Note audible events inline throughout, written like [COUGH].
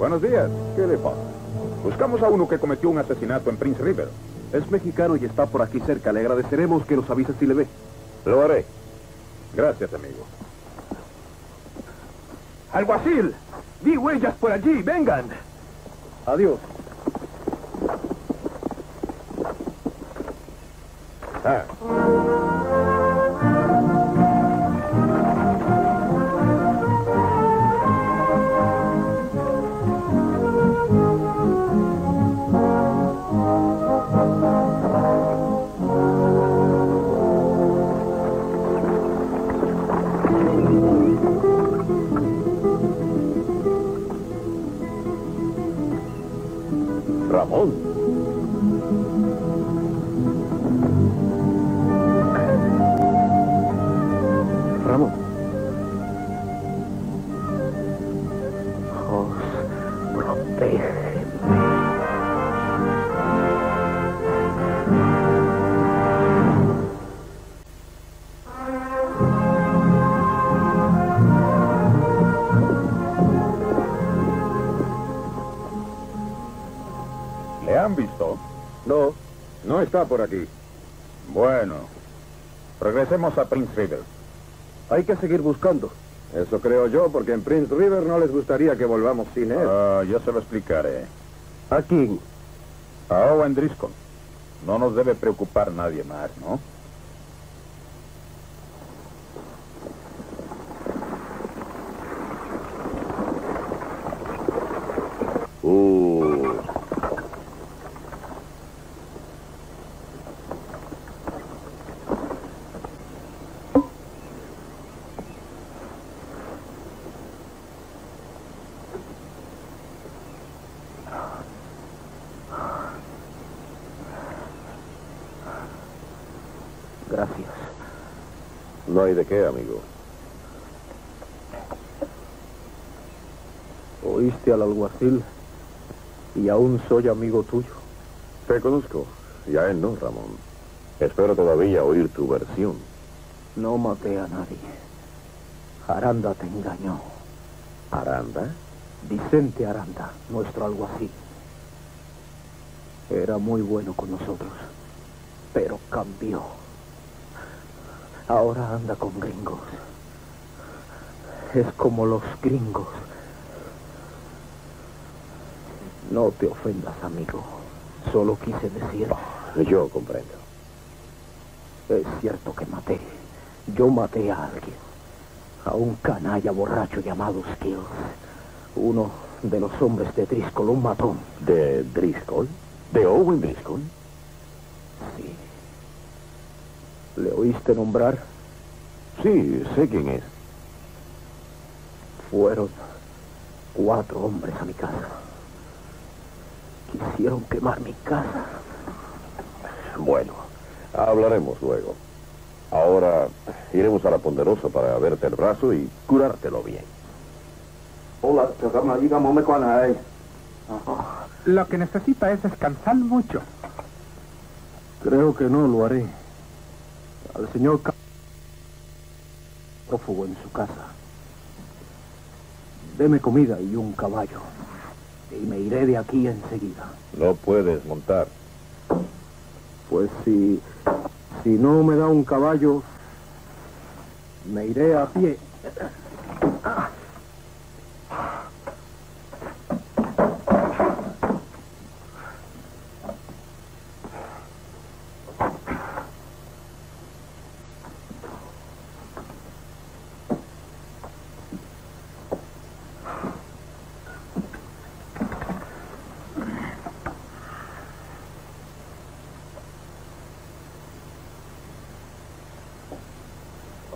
Buenos días. ¿Qué le pasa? Buscamos a uno que cometió un asesinato en Prince River. Es mexicano y está por aquí cerca. Le agradeceremos que nos avise si le ve. Lo haré. Gracias, amigo. Alguacil, vi huellas por allí, vengan. Adiós. Ah. Ramón. Está por aquí. Bueno. Regresemos a Prince River. Hay que seguir buscando. Eso creo yo, porque en Prince River no les gustaría que volvamos sin él. Ah, yo se lo explicaré. ¿A quién? A Owen Driscoll. No nos debe preocupar nadie más, ¿no? Uh. Hay de qué, amigo. Oíste al alguacil y aún soy amigo tuyo. Te conozco. Y a él no, Ramón. Espero todavía oír tu versión. No maté a nadie. Aranda te engañó. ¿Aranda? Vicente Aranda, nuestro alguacil. Era muy bueno con nosotros, pero cambió. Ahora anda con gringos. Es como los gringos. No te ofendas, amigo. Solo quise decir, Yo comprendo. es cierto que maté. Yo maté a alguien. A un canalla borracho llamado Skills. Uno de los hombres de Driscoll, un matón. ¿De Driscoll? ¿De Owen Driscoll? Sí. ¿Le oíste nombrar? Sí, sé quién es. Fueron cuatro hombres a mi casa. Quisieron quemar mi casa. Bueno, hablaremos luego. Ahora iremos a la Ponderosa para verte el brazo y curártelo bien. Hola, ahí. Lo que necesita es descansar mucho. Creo que no lo haré. Al señor prófugo en su casa. Deme comida y un caballo. Y me iré de aquí enseguida. No puedes montar. Pues si, si no me da un caballo, me iré a pie.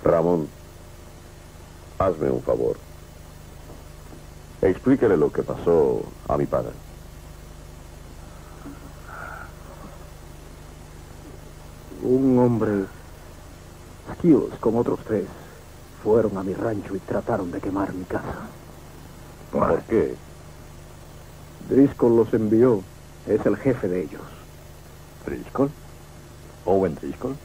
Ramón, hazme un favor. Explíquele lo que pasó a mi padre. Un hombre, Skills, con otros tres, fueron a mi rancho y trataron de quemar mi casa. ¿Por qué? Driscoll los envió. Es el jefe de ellos. ¿Driscoll? ¿Owen Driscoll?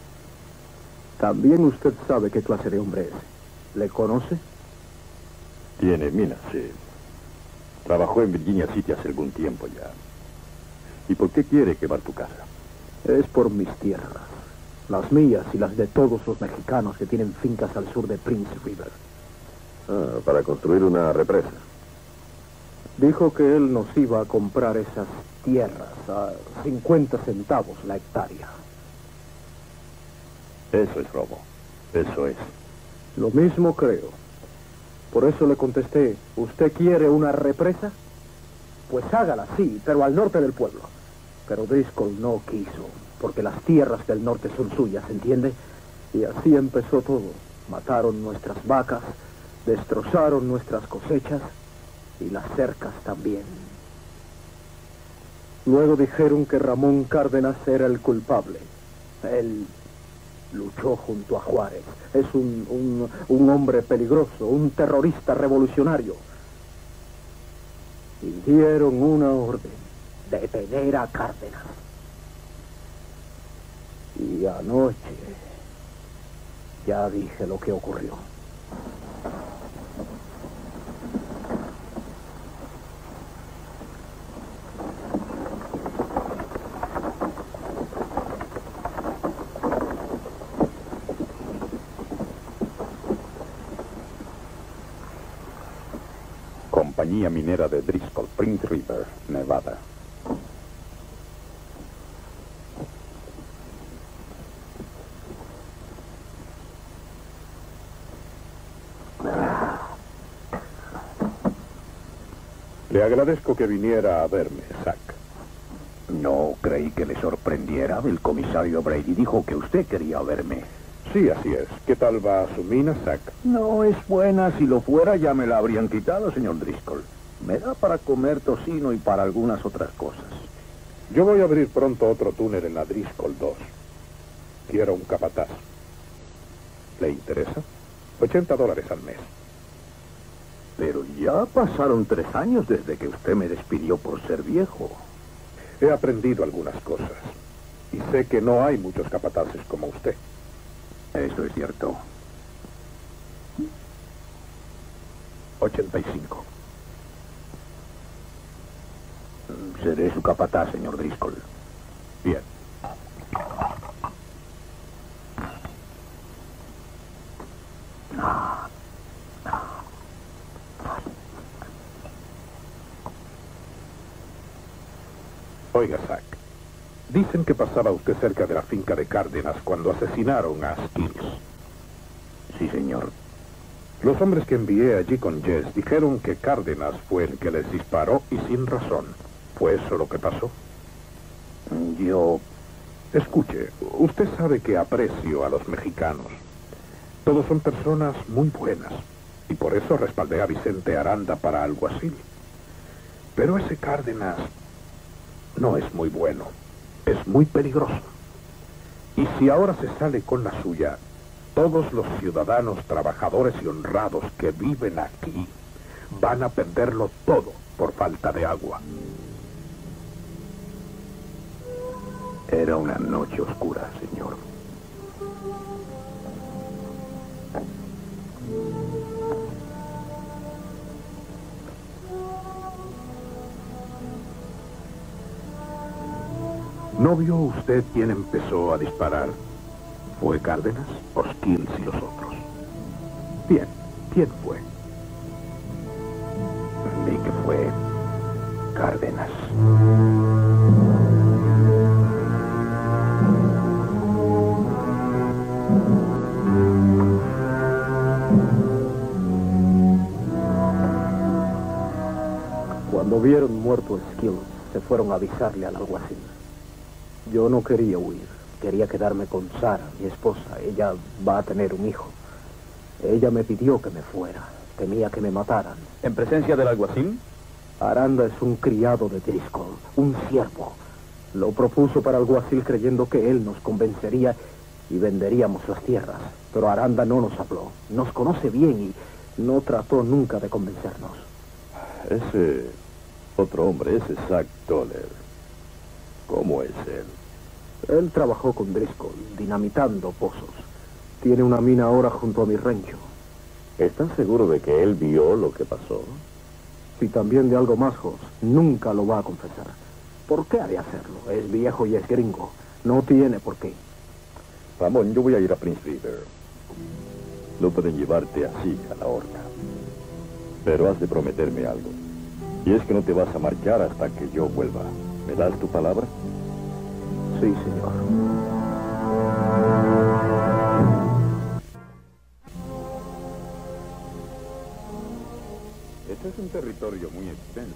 También usted sabe qué clase de hombre es. ¿Le conoce? Tiene minas, sí. Trabajó en Virginia City hace algún tiempo ya. ¿Y por qué quiere quemar tu casa? Es por mis tierras. Las mías y las de todos los mexicanos que tienen fincas al sur de Prince River. Ah, para construir una represa. Dijo que él nos iba a comprar esas tierras a 50 centavos la hectárea. Eso es robo. Eso es. Lo mismo creo. Por eso le contesté, ¿usted quiere una represa? Pues hágala, sí, pero al norte del pueblo. Pero Driscoll no quiso, porque las tierras del norte son suyas, ¿entiende? Y así empezó todo. Mataron nuestras vacas, destrozaron nuestras cosechas y las cercas también. Luego dijeron que Ramón Cárdenas era el culpable. Él luchó junto a Juárez. Es un, un, hombre peligroso, un terrorista revolucionario. Y dieron una orden, detener a Cárdenas. Y anoche ya dije lo que ocurrió. Minera de Driscoll, Prince River, Nevada. Le agradezco que viniera a verme, Zack. No creí que le sorprendiera. El comisario Brady dijo que usted quería verme. Sí, así es. ¿Qué tal va su mina, Zack? No es buena. Si lo fuera, ya me la habrían quitado, señor Driscoll. Me da para comer tocino y para algunas otras cosas. Yo voy a abrir pronto otro túnel en la Driscoll 2. Quiero un capataz. ¿Le interesa? 80 dólares al mes. Pero ya pasaron tres años desde que usted me despidió por ser viejo. He aprendido algunas cosas. Y sé que no hay muchos capataces como usted. Eso es cierto. 85. Seré su capataz, señor Driscoll. Bien. Oiga, Zack. Dicen que pasaba usted cerca de la finca de Cárdenas cuando asesinaron a Skills. Sí, señor. Los hombres que envié allí con Jess dijeron que Cárdenas fue el que les disparó y sin razón. ¿Fue eso lo que pasó? Yo... Escuche, usted sabe que aprecio a los mexicanos. Todos son personas muy buenas. Y por eso respaldé a Vicente Aranda para algo así. Pero ese Cárdenas no es muy bueno. Es muy peligroso. Y si ahora se sale con la suya, todos los ciudadanos trabajadores y honrados que viven aquí van a perderlo todo por falta de agua. Era una noche oscura, señor. ¿No vio usted quién empezó a disparar? ¿Fue Cárdenas o Skills y los otros? Bien, ¿quién fue? Vi que fue Cárdenas. Cuando vieron muerto Skills, se fueron a avisarle al alguacil. Yo no quería huir. Quería quedarme con Sara, mi esposa. Ella va a tener un hijo. Ella me pidió que me fuera. Temía que me mataran. ¿En presencia del alguacil? Aranda es un criado de Driscoll, un siervo. Lo propuso para alguacil creyendo que él nos convencería y venderíamos las tierras. Pero Aranda no nos habló. Nos conoce bien y no trató nunca de convencernos. Ese otro hombre, ese Zack Toller. ¿Cómo es él? Él trabajó con Driscoll, dinamitando pozos. Tiene una mina ahora junto a mi rancho. ¿Estás seguro de que él vio lo que pasó? Y también de algo más, Jos. Nunca lo va a confesar. ¿Por qué ha de hacerlo? Es viejo y es gringo. No tiene por qué. Ramón, yo voy a ir a Prince River. No pueden llevarte así a la horca. Pero has de prometerme algo. Y es que no te vas a marchar hasta que yo vuelva. ¿Me das tu palabra? Sí, señor. Este es un territorio muy extenso,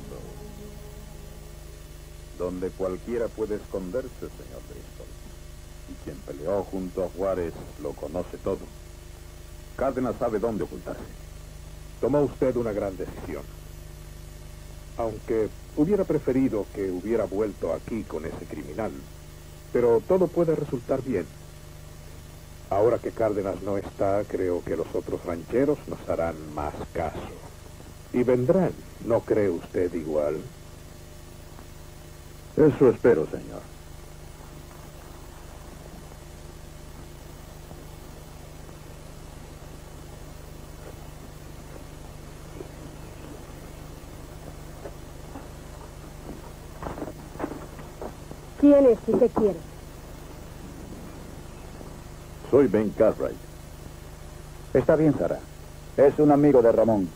donde cualquiera puede esconderse, señor Bristol. Y quien peleó junto a Juárez lo conoce todo. Cárdenas sabe dónde ocultarse. Tomó usted una gran decisión. Aunque hubiera preferido que hubiera vuelto aquí con ese criminal. Pero todo puede resultar bien. Ahora que Cárdenas no está, creo que los otros rancheros nos harán más caso. Y vendrán, ¿no cree usted igual? Eso espero, señor. ¿Quién es y qué quiere? Soy Ben Cartwright. Está bien, Sara. Es un amigo de Ramón.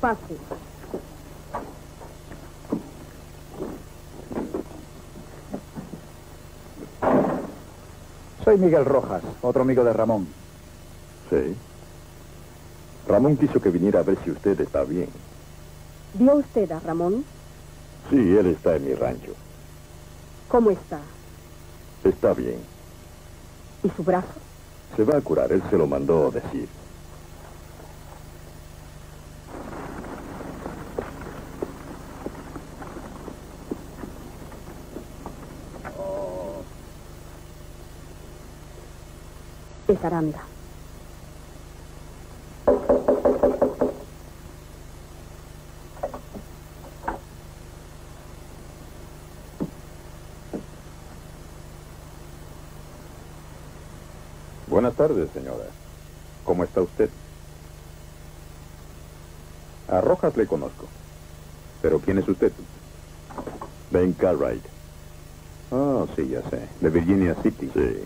Pase. Soy Miguel Rojas, otro amigo de Ramón. Sí. Ramón quiso que viniera a ver si usted está bien. ¿Vio usted a Ramón? Sí, él está en mi rancho. ¿Cómo está? Está bien. ¿Y su brazo? Se va a curar, él se lo mandó decir. Es Aranda. Buenas tardes, señora. ¿Cómo está usted? A Rojas le conozco. ¿Pero quién es usted? Ben Cartwright. Ah, sí, ya sé. De Virginia City. Sí.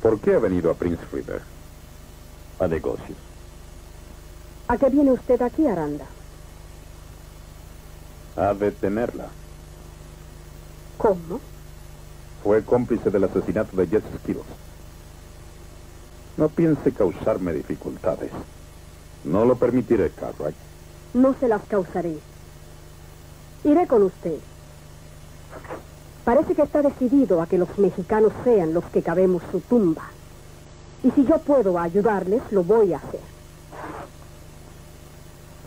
¿Por qué ha venido a Prince River? A negocios. ¿A qué viene usted aquí, Aranda? A detenerla. ¿Cómo? Fue cómplice del asesinato de Jesse Skiles. No piense causarme dificultades. No lo permitiré, Cartwright. No se las causaré. Iré con usted. Parece que está decidido a que los mexicanos sean los que cabemos su tumba. Y si yo puedo ayudarles, lo voy a hacer.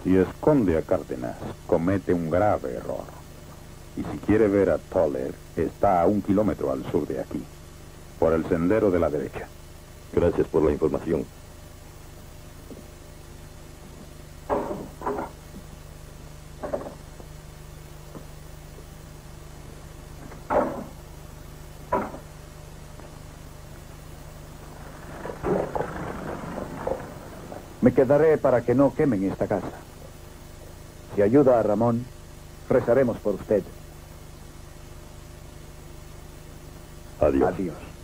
Si esconde a Cárdenas, comete un grave error. Y si quiere ver a Toller, está a un kilómetro al sur de aquí, por el sendero de la derecha. Gracias por la información. Me quedaré para que no quemen esta casa. Si ayuda a Ramón, rezaremos por usted. Adiós. Adiós.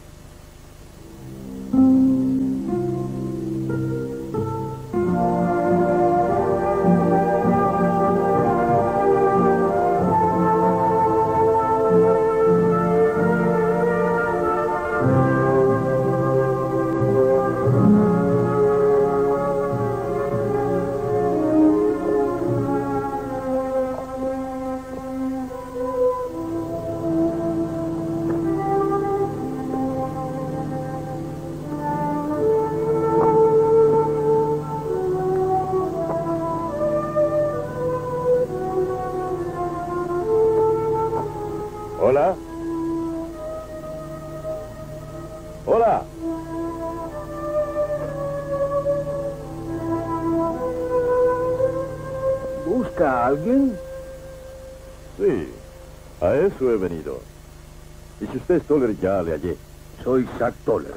Es Toller, ya le hallé. Soy Zack Toller.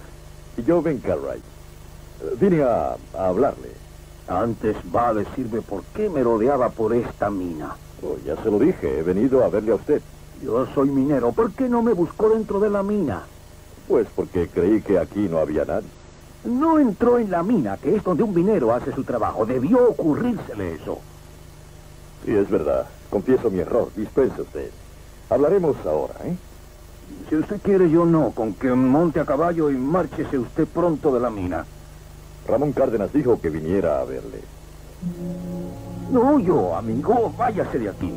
Y yo, Ben Cartwright. Vine a, a hablarle. Antes va a decirme por qué me rodeaba por esta mina. Oh, ya se lo dije, he venido a verle a usted. Yo soy minero. ¿Por qué no me buscó dentro de la mina? Pues porque creí que aquí no había nadie. No entró en la mina, que es donde un minero hace su trabajo. Debió ocurrírsele eso. Sí, es verdad. Confieso mi error. Dispense usted. Hablaremos ahora, ¿eh? Si usted quiere, yo no. Con que monte a caballo y márchese usted pronto de la mina. Ramón Cárdenas dijo que viniera a verle. No, yo, amigo. Váyase de aquí.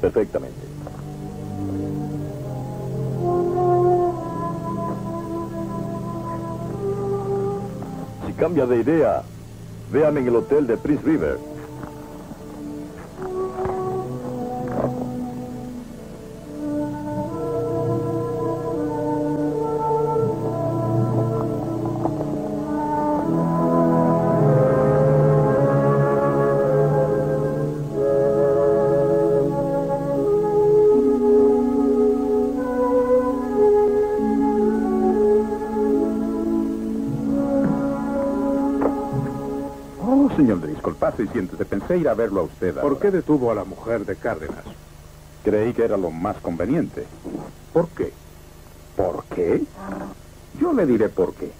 Perfectamente. Si cambia de idea, véame en el hotel de Prince River. 600. Pensé ir a verlo a usted. ¿Por qué detuvo a la mujer de Cárdenas? Creí que era lo más conveniente. ¿Por qué? ¿Por qué? Yo le diré por qué.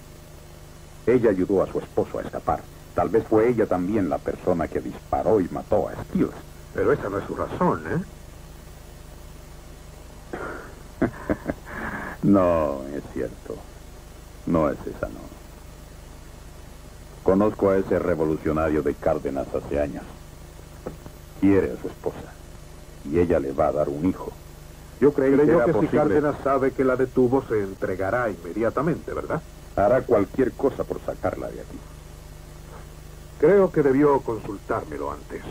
Ella ayudó a su esposo a escapar. Tal vez fue ella también la persona que disparó y mató a Steele. Pero esa no es su razón, ¿eh? [LAUGHS] no, es cierto. No es esa, no. Conozco a ese revolucionario de Cárdenas hace años. Quiere a su esposa. Y ella le va a dar un hijo. Yo creí que era que si. Cárdenas sabe que la detuvo, se entregará inmediatamente, ¿verdad? Hará cualquier cosa por sacarla de aquí. Creo que debió consultármelo antes.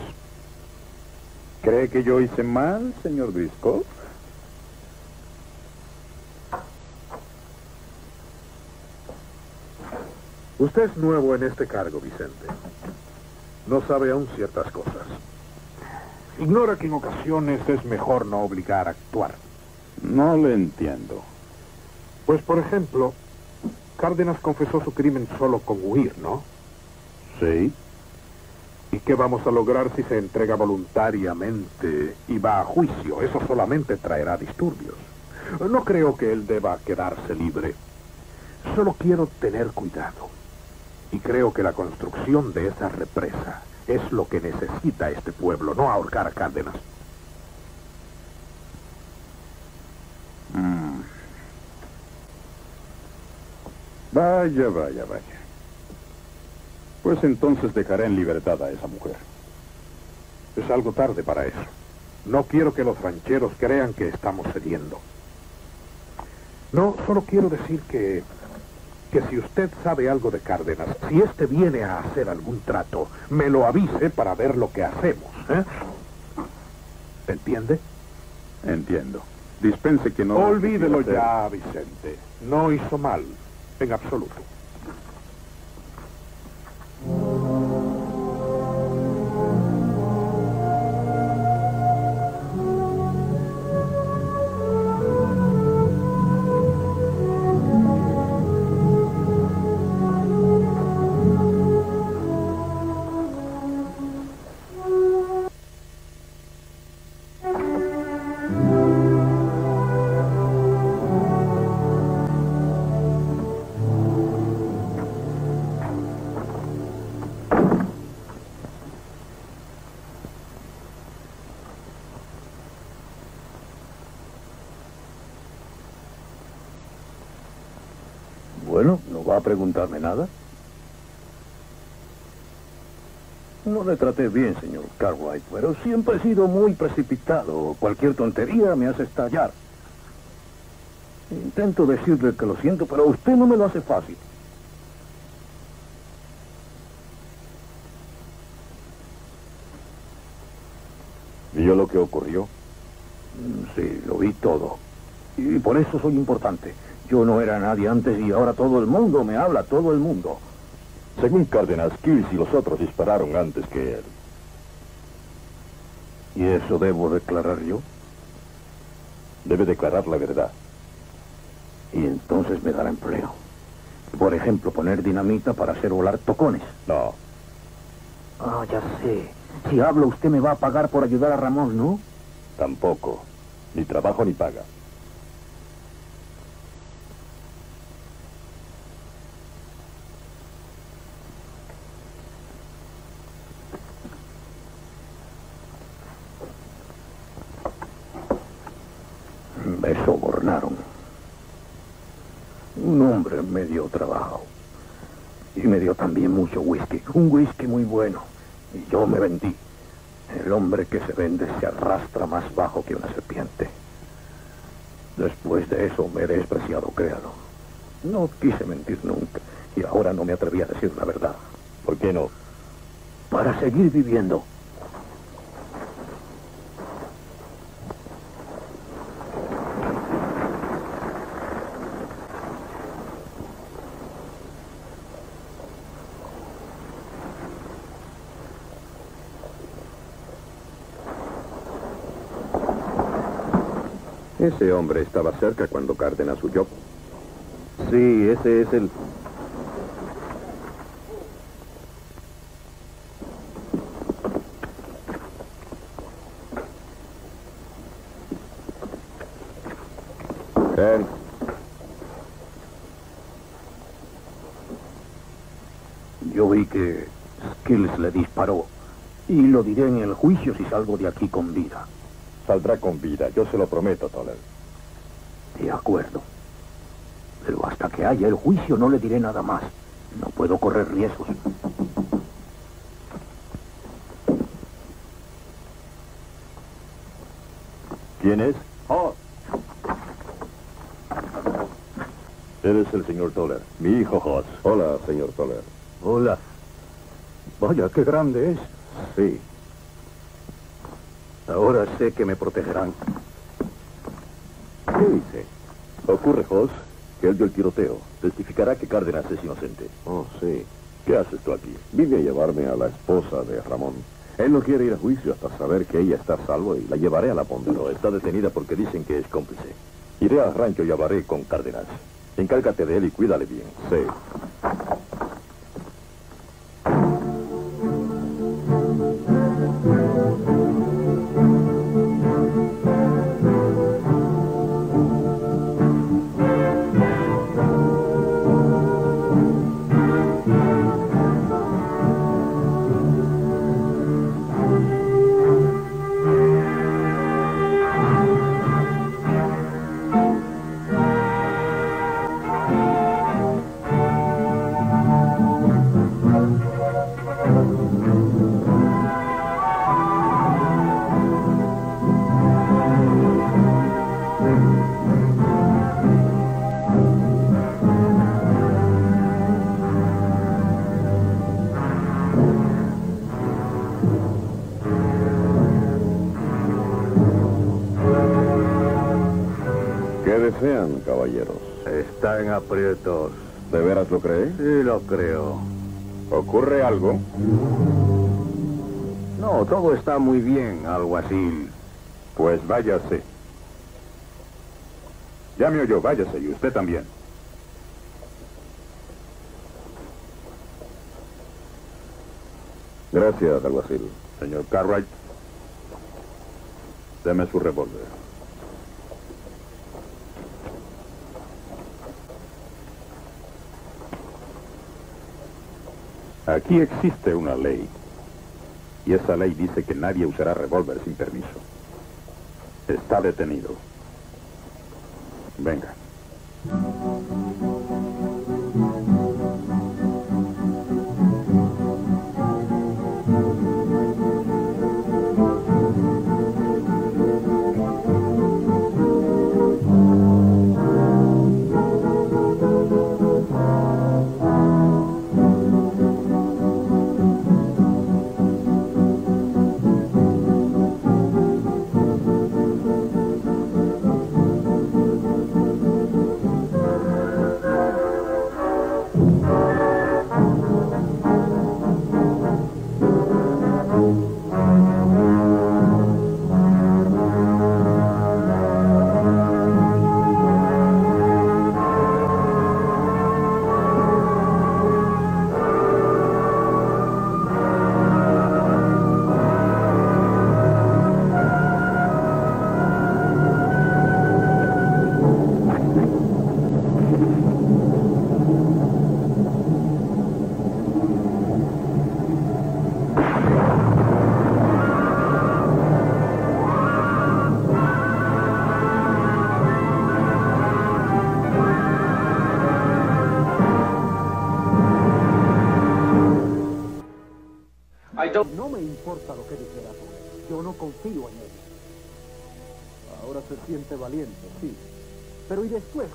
¿Cree que yo hice mal, señor Driscoll? Usted es nuevo en este cargo, Vicente. No sabe aún ciertas cosas. Ignora que en ocasiones es mejor no obligar a actuar. No le entiendo. Pues, por ejemplo, Cárdenas confesó su crimen solo con huir, ¿no? Sí. ¿Y qué vamos a lograr si se entrega voluntariamente y va a juicio? Eso solamente traerá disturbios. No creo que él deba quedarse libre. Solo quiero tener cuidado. Y creo que la construcción de esa represa es lo que necesita este pueblo, no ahorcar a Cárdenas. Mm. Vaya, vaya, vaya. Pues entonces dejaré en libertad a esa mujer. Es algo tarde para eso. No quiero que los rancheros crean que estamos cediendo. No, solo quiero decir que que si usted sabe algo de Cárdenas, si este viene a hacer algún trato, me lo avise para ver lo que hacemos. ¿eh? ¿Entiende? Entiendo. Dispense que no... Olvídelo ya, Vicente. No hizo mal, en absoluto. A preguntarme nada? No le traté bien, señor Cartwright, pero siempre he sido muy precipitado. Cualquier tontería me hace estallar. Intento decirle que lo siento, pero usted no me lo hace fácil. ¿Vio lo que ocurrió? Mm, Sí, lo vi todo. Y por eso soy importante. Yo no era nadie antes y ahora todo el mundo me habla, todo el mundo. Según Cárdenas, Kills y los otros dispararon antes que él. ¿Y eso debo declarar yo? Debe declarar la verdad. Y entonces me dará empleo. Por ejemplo, poner dinamita para hacer volar tocones. No, Ah, ya sé. Si hablo, usted me va a pagar por ayudar a Ramón, ¿no? tampoco. Ni trabajo ni paga. Me sobornaron. Un hombre me dio trabajo. Y me dio también mucho whisky. Un whisky muy bueno. Y yo me vendí. El hombre que se vende se arrastra más bajo que una serpiente. Después de eso me he despreciado, créalo. No quise mentir nunca. Y ahora no me atreví a decir la verdad. ¿Por qué no? Para seguir viviendo. Ese hombre estaba cerca cuando Cárdenas huyó. Sí, ese es el... Ken, Yo vi que Skills le disparó. Y lo diré en el juicio si salgo de aquí con. Saldrá con vida, yo se lo prometo, Toller. De acuerdo. Pero hasta que haya el juicio no le diré nada más. No puedo correr riesgos. ¿Quién es? Oh. Eres el señor Toller, mi hijo Hoss. Hola, señor Toller. Hola. Vaya, qué grande es. Sí, sé que me protegerán. ¿Qué dice? Ocurre, Hoss, que él dio el tiroteo. Testificará que Cárdenas es inocente. oh, sí. ¿Qué haces tú aquí? Vine a llevarme a la esposa de Ramón. Él no quiere ir a juicio hasta saber que ella está a salvo y la llevaré a la Pero Pondero. está detenida porque dicen que es cómplice. Iré al rancho y hablaré con Cárdenas. Encárgate de él y cuídale bien. Sí. Creo. ¿Ocurre algo? No, todo está muy bien, alguacil. Pues váyase. Ya me oyó, váyase, y usted también. Gracias, alguacil. Señor Cartwright, deme su revólver. Aquí existe una ley. Y esa ley dice que nadie usará revólver sin permiso. Está detenido. Venga.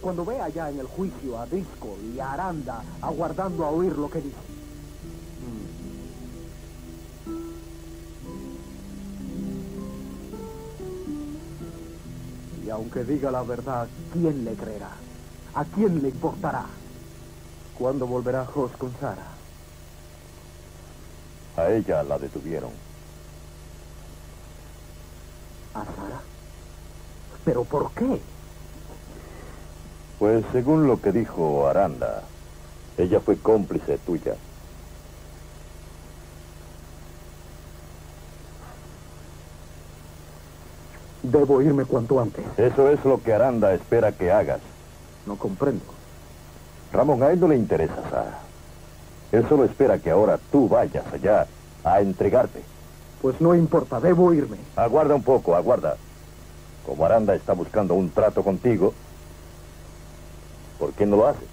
Cuando vea allá en el juicio a Disco y a Aranda aguardando a oír lo que dice. Y aunque diga la verdad, ¿quién le creerá? ¿A quién le importará? ¿Cuándo volverá Jos con Sara? A ella la detuvieron. ¿A Sara? ¿Pero por qué? Pues según lo que dijo Aranda, ella fue cómplice tuya. Debo irme cuanto antes. Eso es lo que Aranda espera que hagas. No comprendo. Ramón, a él no le interesa Sara. Él solo espera que ahora tú vayas allá a entregarte. Pues no importa, debo irme. Aguarda un poco, aguarda. Como Aranda está buscando un trato contigo, ¿por qué no lo hace?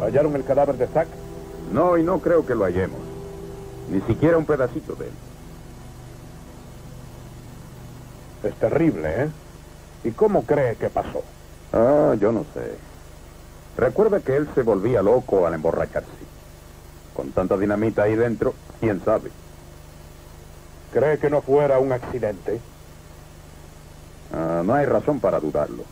¿Hallaron el cadáver de Zack? No, y no creo que lo hallemos. Ni siquiera un pedacito de él. Es terrible, ¿eh? ¿Y cómo cree que pasó? Ah, yo no sé. Recuerda que él se volvía loco al emborracharse. Con tanta dinamita ahí dentro, quién sabe. ¿Cree que no fuera un accidente? Ah, no hay razón para dudarlo.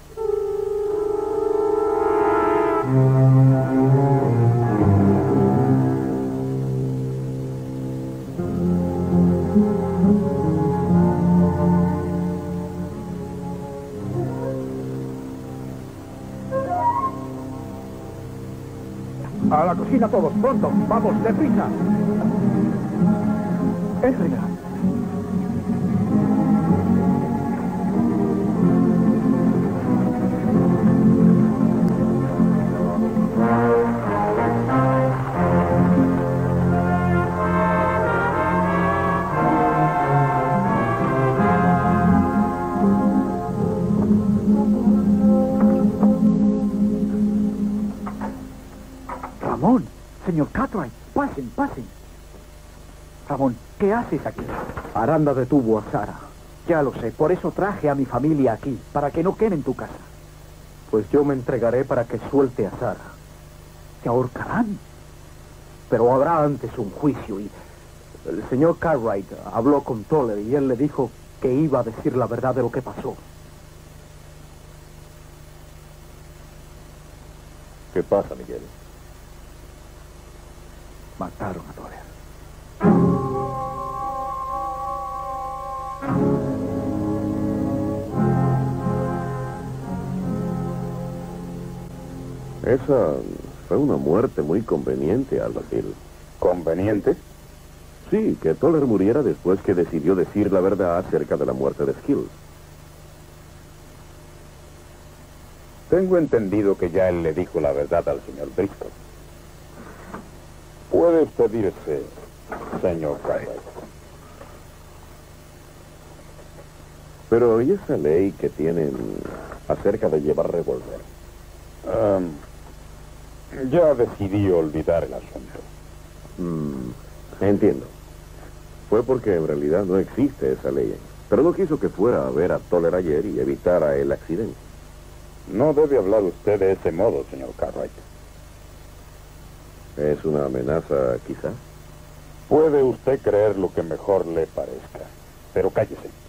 A todos, pronto. Vamos, deprisa. Entra. ¿Qué haces aquí? Aranda detuvo a Sara. Ya lo sé, por eso traje a mi familia aquí, para que no quemen tu casa. Pues yo me entregaré para que suelte a Sara. Te ahorcarán. Pero habrá antes un juicio y el señor Cartwright habló con Toller y él le dijo que iba a decir la verdad de lo que pasó. ¿Qué pasa, Miguel? Mataron a Toller. Esa fue una muerte muy conveniente, alguacil. ¿Conveniente? Sí, que Toller muriera después que decidió decir la verdad acerca de la muerte de Skill. Tengo entendido que ya él le dijo la verdad al señor Bristol. Puede usted irse, señor Cartwright. Pero ¿y esa ley que tienen acerca de llevar revólver? Am, ya decidí olvidar el asunto. Mm, entiendo. Fue porque en realidad no existe esa ley. Pero no quiso que fuera a ver a Toller ayer y evitara el accidente. No debe hablar usted de ese modo, señor Cartwright. ¿Es una amenaza, quizá? Puede usted creer lo que mejor le parezca, pero cállese.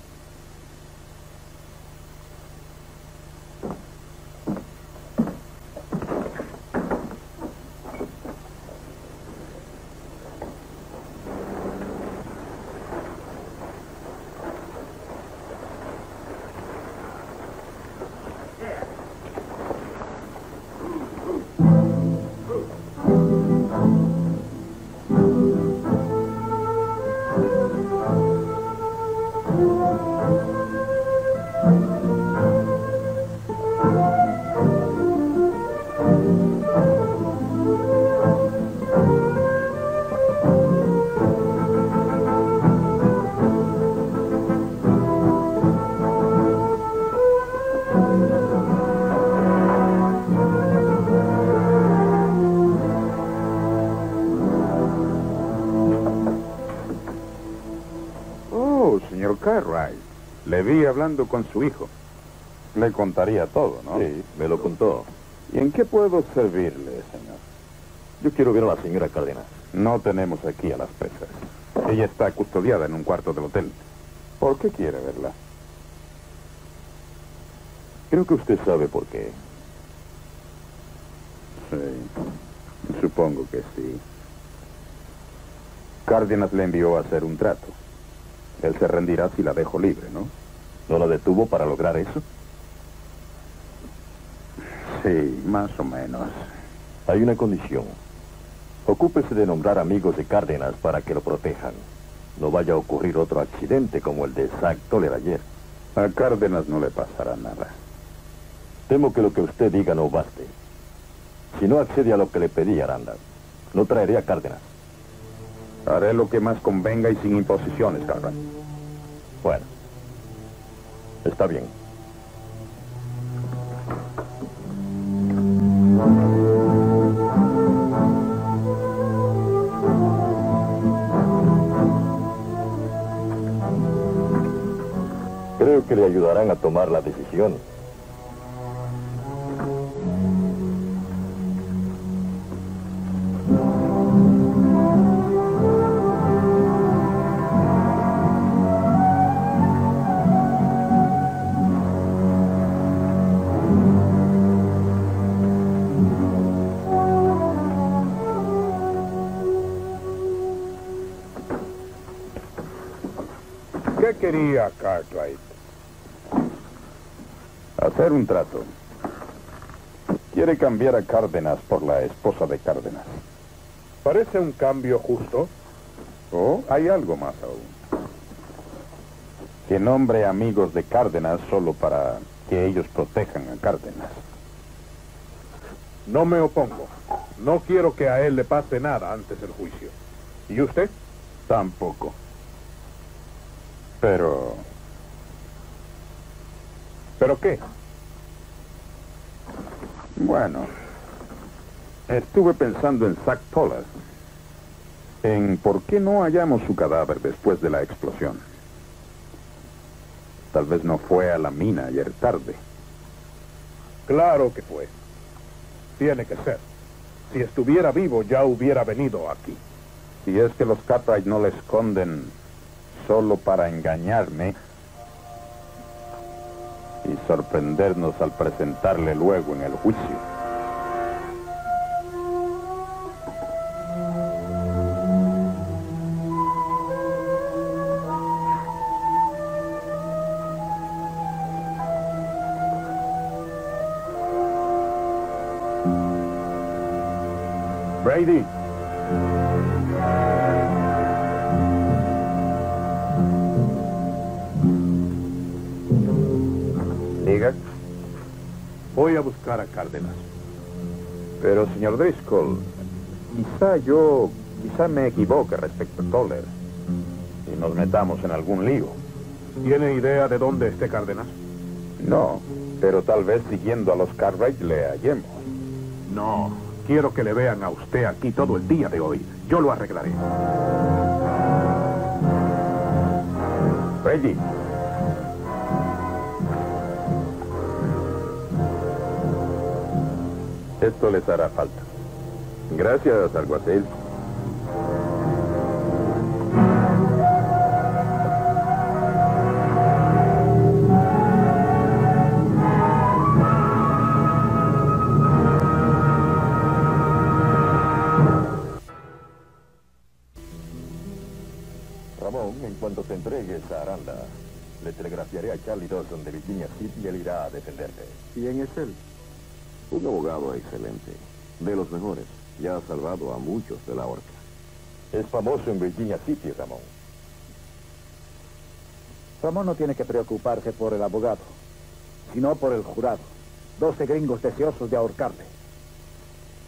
Vi hablando con su hijo. Le contaría todo, ¿no? Sí, me lo contó. ¿Y en qué puedo servirle, señor? Yo quiero ver a la señora Cárdenas. No tenemos aquí a las presas. Ella está custodiada en un cuarto del hotel. ¿Por qué quiere verla? Creo que usted sabe por qué. Sí, supongo que sí. Cárdenas le envió a hacer un trato. Él se rendirá si la dejo libre, ¿no? ¿No la detuvo para lograr eso? Sí, más o menos. Hay una condición. Ocúpese de nombrar amigos de Cárdenas para que lo protejan. No vaya a ocurrir otro accidente como el de Zack Toller ayer. A Cárdenas no le pasará nada. Temo que lo que usted diga no baste. Si no accede a lo que le pedí, Aranda, no traeré a Cárdenas. Haré lo que más convenga y sin imposiciones, Cartwright. Bueno, está bien. Creo que le ayudarán a tomar la decisión. Un trato. Quiere cambiar a Cárdenas por la esposa de Cárdenas. Parece un cambio justo. ¿O hay algo más aún? Que nombre amigos de Cárdenas solo para que ellos protejan a Cárdenas. No me opongo. No quiero que a él le pase nada antes del juicio. ¿Y usted? Tampoco. Pero ¿Pero qué? Bueno, estuve pensando en Zack Toller. En por qué no hallamos su cadáver después de la explosión. Tal vez no fue a la mina ayer tarde. Claro que fue. Tiene que ser. Si estuviera vivo ya hubiera venido aquí. Si es que los Cartwright no le esconden solo para engañarme sorprendernos al presentarle luego en el juicio. Brady. Quizá me equivoque respecto a Toller. Y nos metamos en algún lío. ¿Tiene idea de dónde esté Cárdenas? No, pero tal vez siguiendo a los Cartwright le hallemos. No. Quiero que le vean a usted aquí todo el día de hoy. Yo lo arreglaré. Reggie. Esto les hará falta. Gracias, alguacil. Un abogado excelente, de los mejores. Ya ha salvado a muchos de la horca. Es famoso en Virginia City, Ramón. Ramón no tiene que preocuparse por el abogado, sino por el jurado. Doce gringos deseosos de ahorcarle.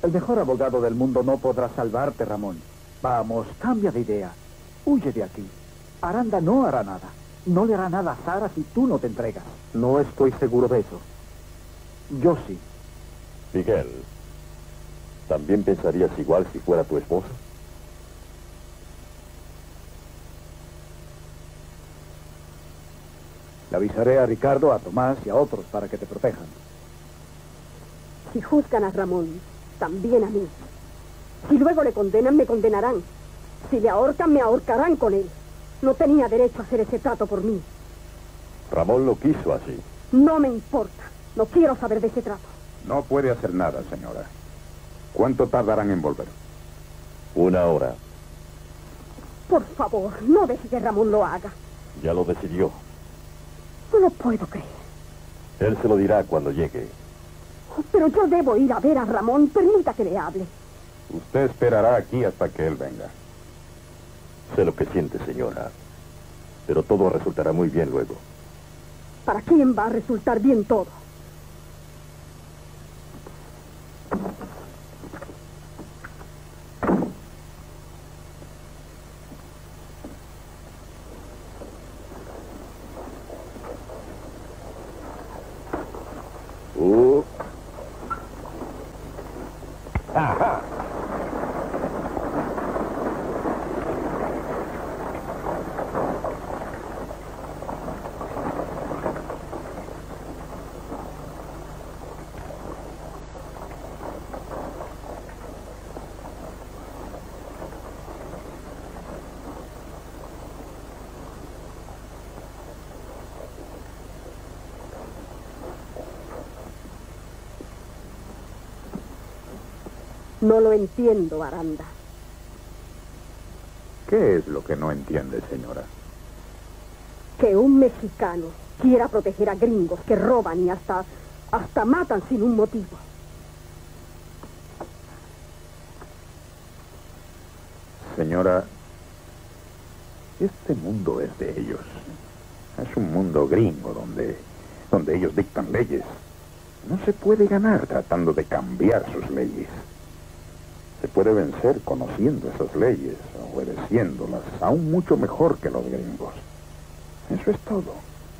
El mejor abogado del mundo no podrá salvarte, Ramón. Vamos, cambia de idea. Huye de aquí. Aranda no hará nada. No le hará nada a Sara si tú no te entregas. No estoy seguro de eso. Yo sí. Miguel, ¿también pensarías igual si fuera tu esposa? Le avisaré a Ricardo, a Tomás y a otros para que te protejan. Si juzgan a Ramón, también a mí. Si luego le condenan, me condenarán. Si le ahorcan, me ahorcarán con él. No tenía derecho a hacer ese trato por mí. Ramón lo quiso así. No me importa. No quiero saber de ese trato. No puede hacer nada, señora. ¿Cuánto tardarán en volver? Una hora. Por favor, no deje que Ramón lo haga. Ya lo decidió. No lo puedo creer. Él se lo dirá cuando llegue. Oh, pero yo debo ir a ver a Ramón. Permita que le hable. Usted esperará aquí hasta que él venga. Sé lo que siente, señora. Pero todo resultará muy bien luego. ¿Para quién va a resultar bien todo? Uh, No lo entiendo, Aranda. ¿Qué es lo que no entiende, señora? Que un mexicano quiera proteger a gringos que roban y hasta, hasta matan sin un motivo. Señora, este mundo es de ellos. Es un mundo gringo donde, donde ellos dictan leyes. No se puede ganar tratando de cambiar sus leyes. Se puede vencer conociendo esas leyes, obedeciéndolas, aún mucho mejor que los gringos. Eso es todo.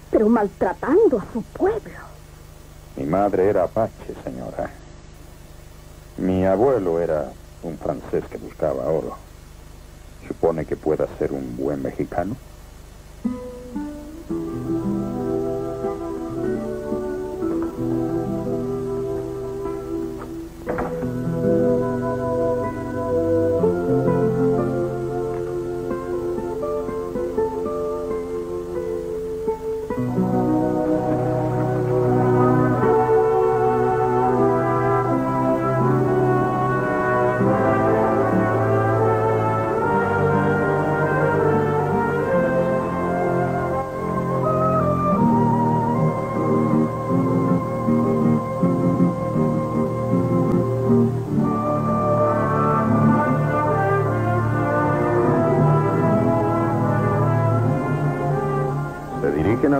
Pero maltratando a su pueblo. Mi madre era apache, señora. Mi abuelo era un francés que buscaba oro. ¿Supone que pueda ser un buen mexicano?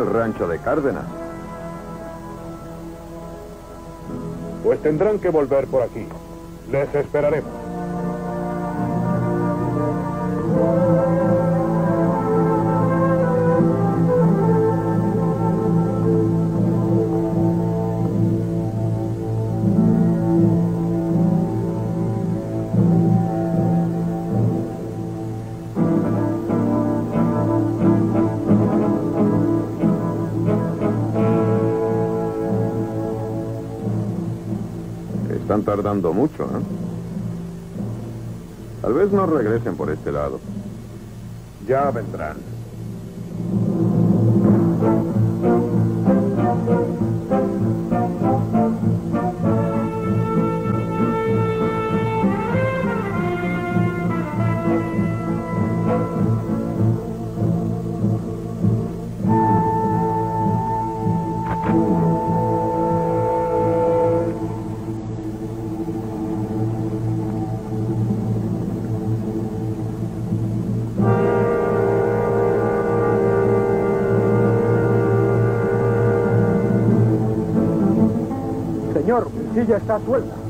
Rancho de Cárdenas. Pues tendrán que volver por aquí. Les esperaremos. Tardando mucho, ¿eh? Tal vez no regresen por este lado. Ya vendrán. Silla está suelta.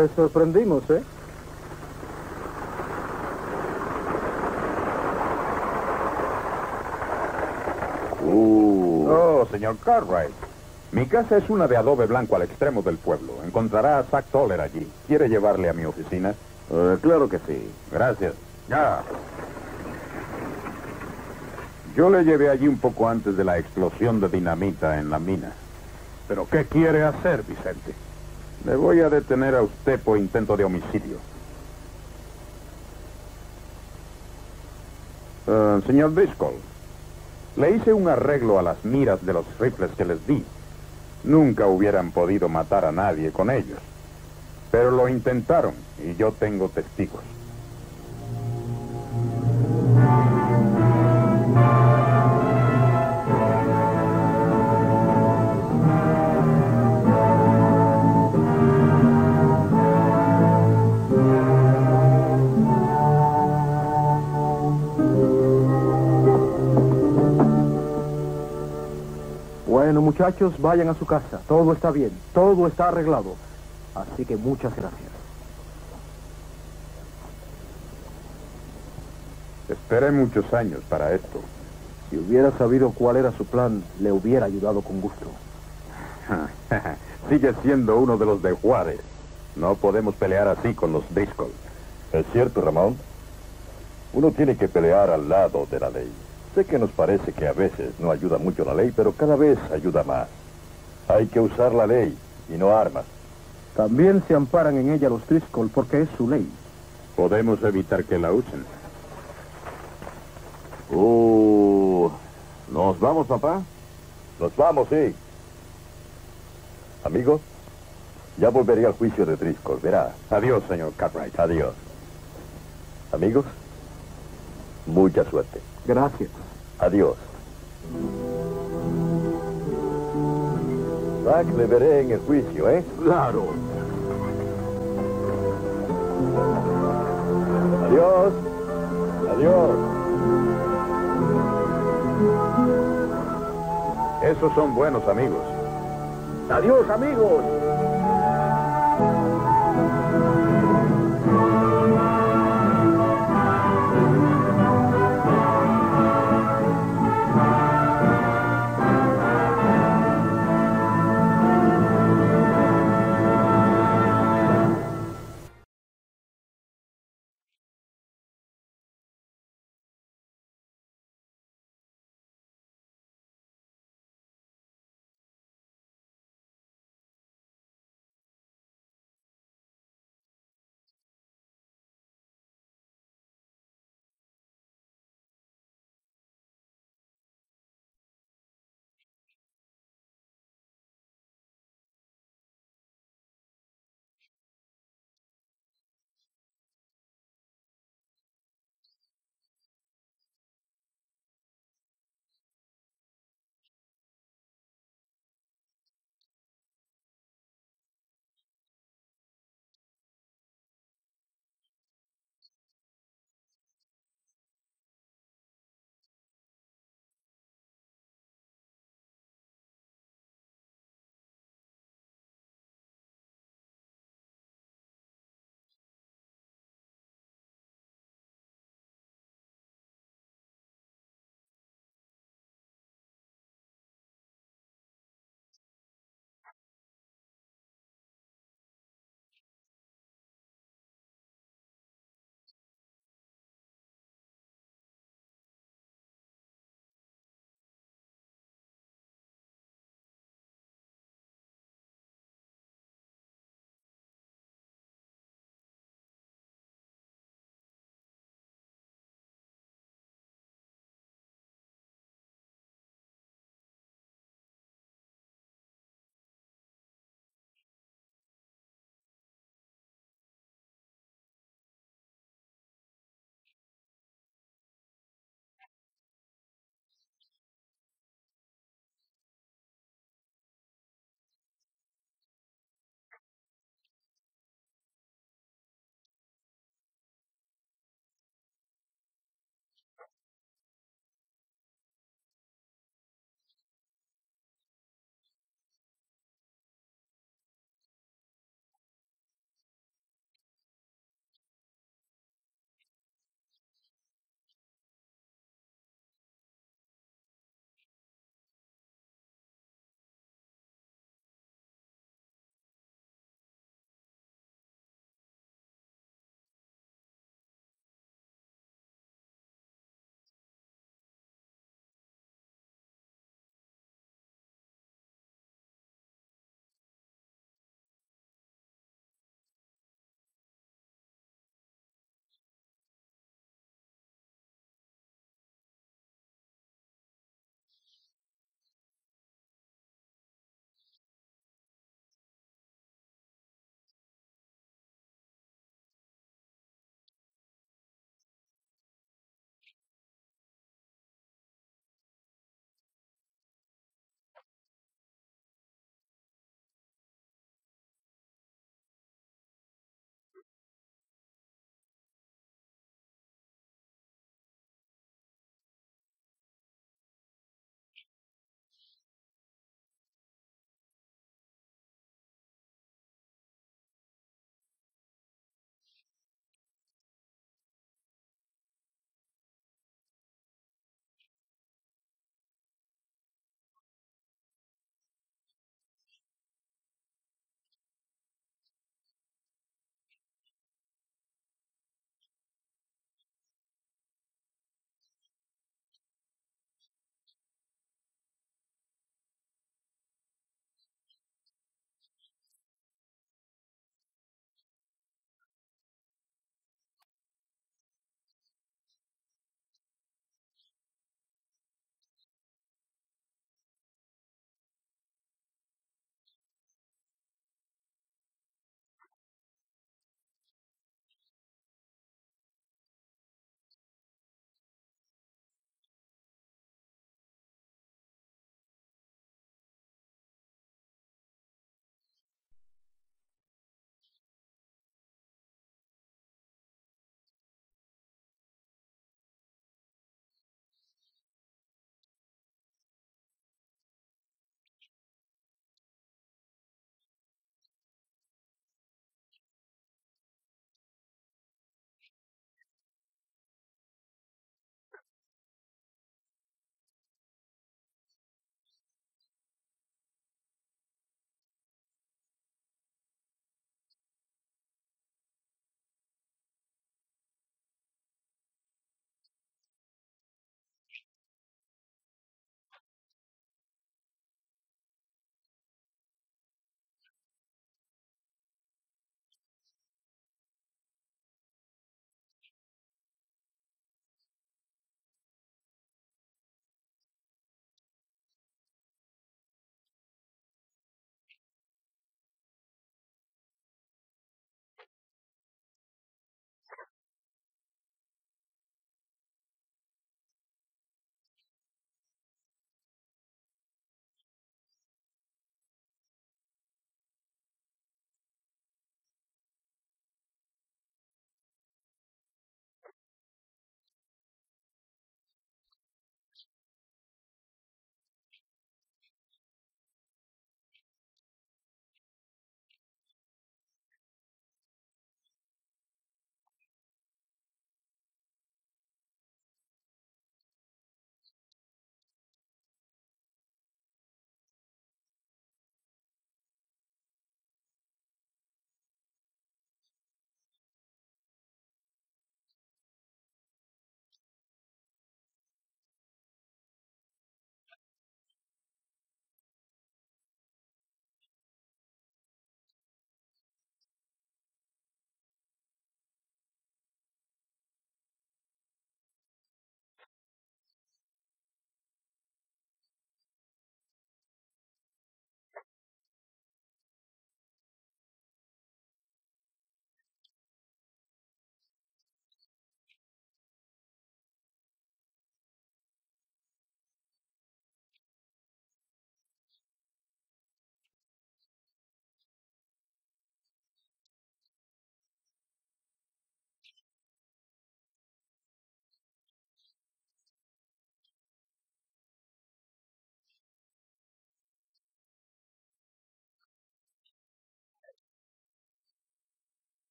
Le sorprendimos, ¿eh? Uh. Oh, señor Cartwright. Mi casa es una de adobe blanco al extremo del pueblo. Encontrará a Zack Toller allí. ¿Quiere llevarle a mi oficina? Eh, claro que sí. Gracias. Ya. Yo le llevé allí un poco antes de la explosión de dinamita en la mina. ¿Pero qué quiere hacer, Vicente? Le voy a detener a usted por intento de homicidio. Eh, señor Driscoll, le hice un arreglo a las miras de los rifles que les di. Nunca hubieran podido matar a nadie con ellos. Pero lo intentaron y yo tengo testigos. Muchachos, vayan a su casa. Todo está bien, todo está arreglado. Así que muchas gracias. Esperé muchos años para esto. Si hubiera sabido cuál era su plan, le hubiera ayudado con gusto. [LAUGHS] Sigue siendo uno de los de Juárez. No podemos pelear así con los Driscoll. Es cierto, Ramón. Uno tiene que pelear al lado de la ley. Sé que nos parece que a veces no ayuda mucho la ley, pero cada vez ayuda más. Hay que usar la ley y no armas. También se amparan en ella los Driscoll porque es su ley. Podemos evitar que la usen. Uh, ¿Nos vamos, papá? Nos vamos, sí. Amigos, ya volveré al juicio de Driscoll, verá. Adiós, señor Cartwright. Adiós. Amigos, mucha suerte. Gracias. Adiós. Zack, le veré en el juicio, ¿eh? Claro. Adiós. Adiós. Esos son buenos amigos. Adiós, amigos.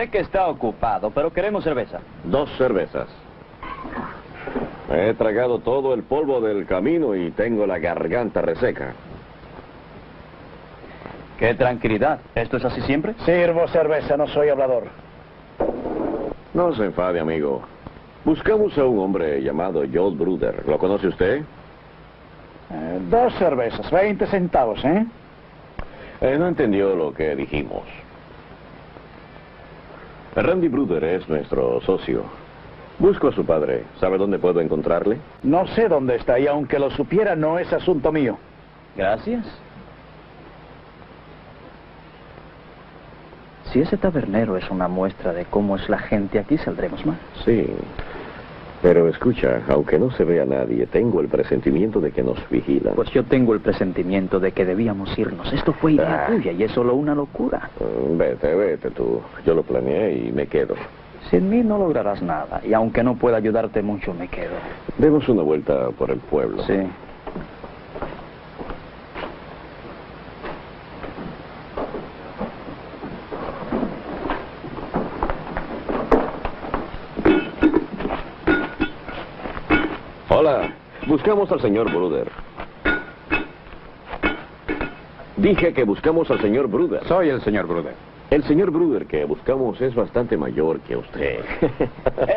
Sé que está ocupado, pero queremos cerveza. Dos cervezas. He tragado todo el polvo del camino y tengo la garganta reseca. Qué tranquilidad. ¿Esto es así siempre? Sirvo cerveza, no soy hablador. No se enfade, amigo. Buscamos a un hombre llamado Joel Bruder. ¿Lo conoce usted? Eh, dos cervezas, 20 centavos, ¿eh? Eh, no entendió lo que dijimos. Randy Bruder es nuestro socio. Busco a su padre. ¿Sabe dónde puedo encontrarle? No sé dónde está y aunque lo supiera no es asunto mío. Gracias. Si ese tabernero es una muestra de cómo es la gente, aquí saldremos mal. Sí. Pero escucha, aunque no se vea nadie, tengo el presentimiento de que nos vigilan. Pues yo tengo el presentimiento de que debíamos irnos. Esto fue idea Ah. tuya y es solo una locura. Mm, Vete, vete tú. Yo lo planeé y me quedo. Sin mí no lograrás nada. Y aunque no pueda ayudarte mucho, me quedo. Demos una vuelta por el pueblo. Sí. Hola, buscamos al señor Bruder. Dije que buscamos al señor Bruder. Soy el señor Bruder. El señor Bruder que buscamos es bastante mayor que usted. Eh,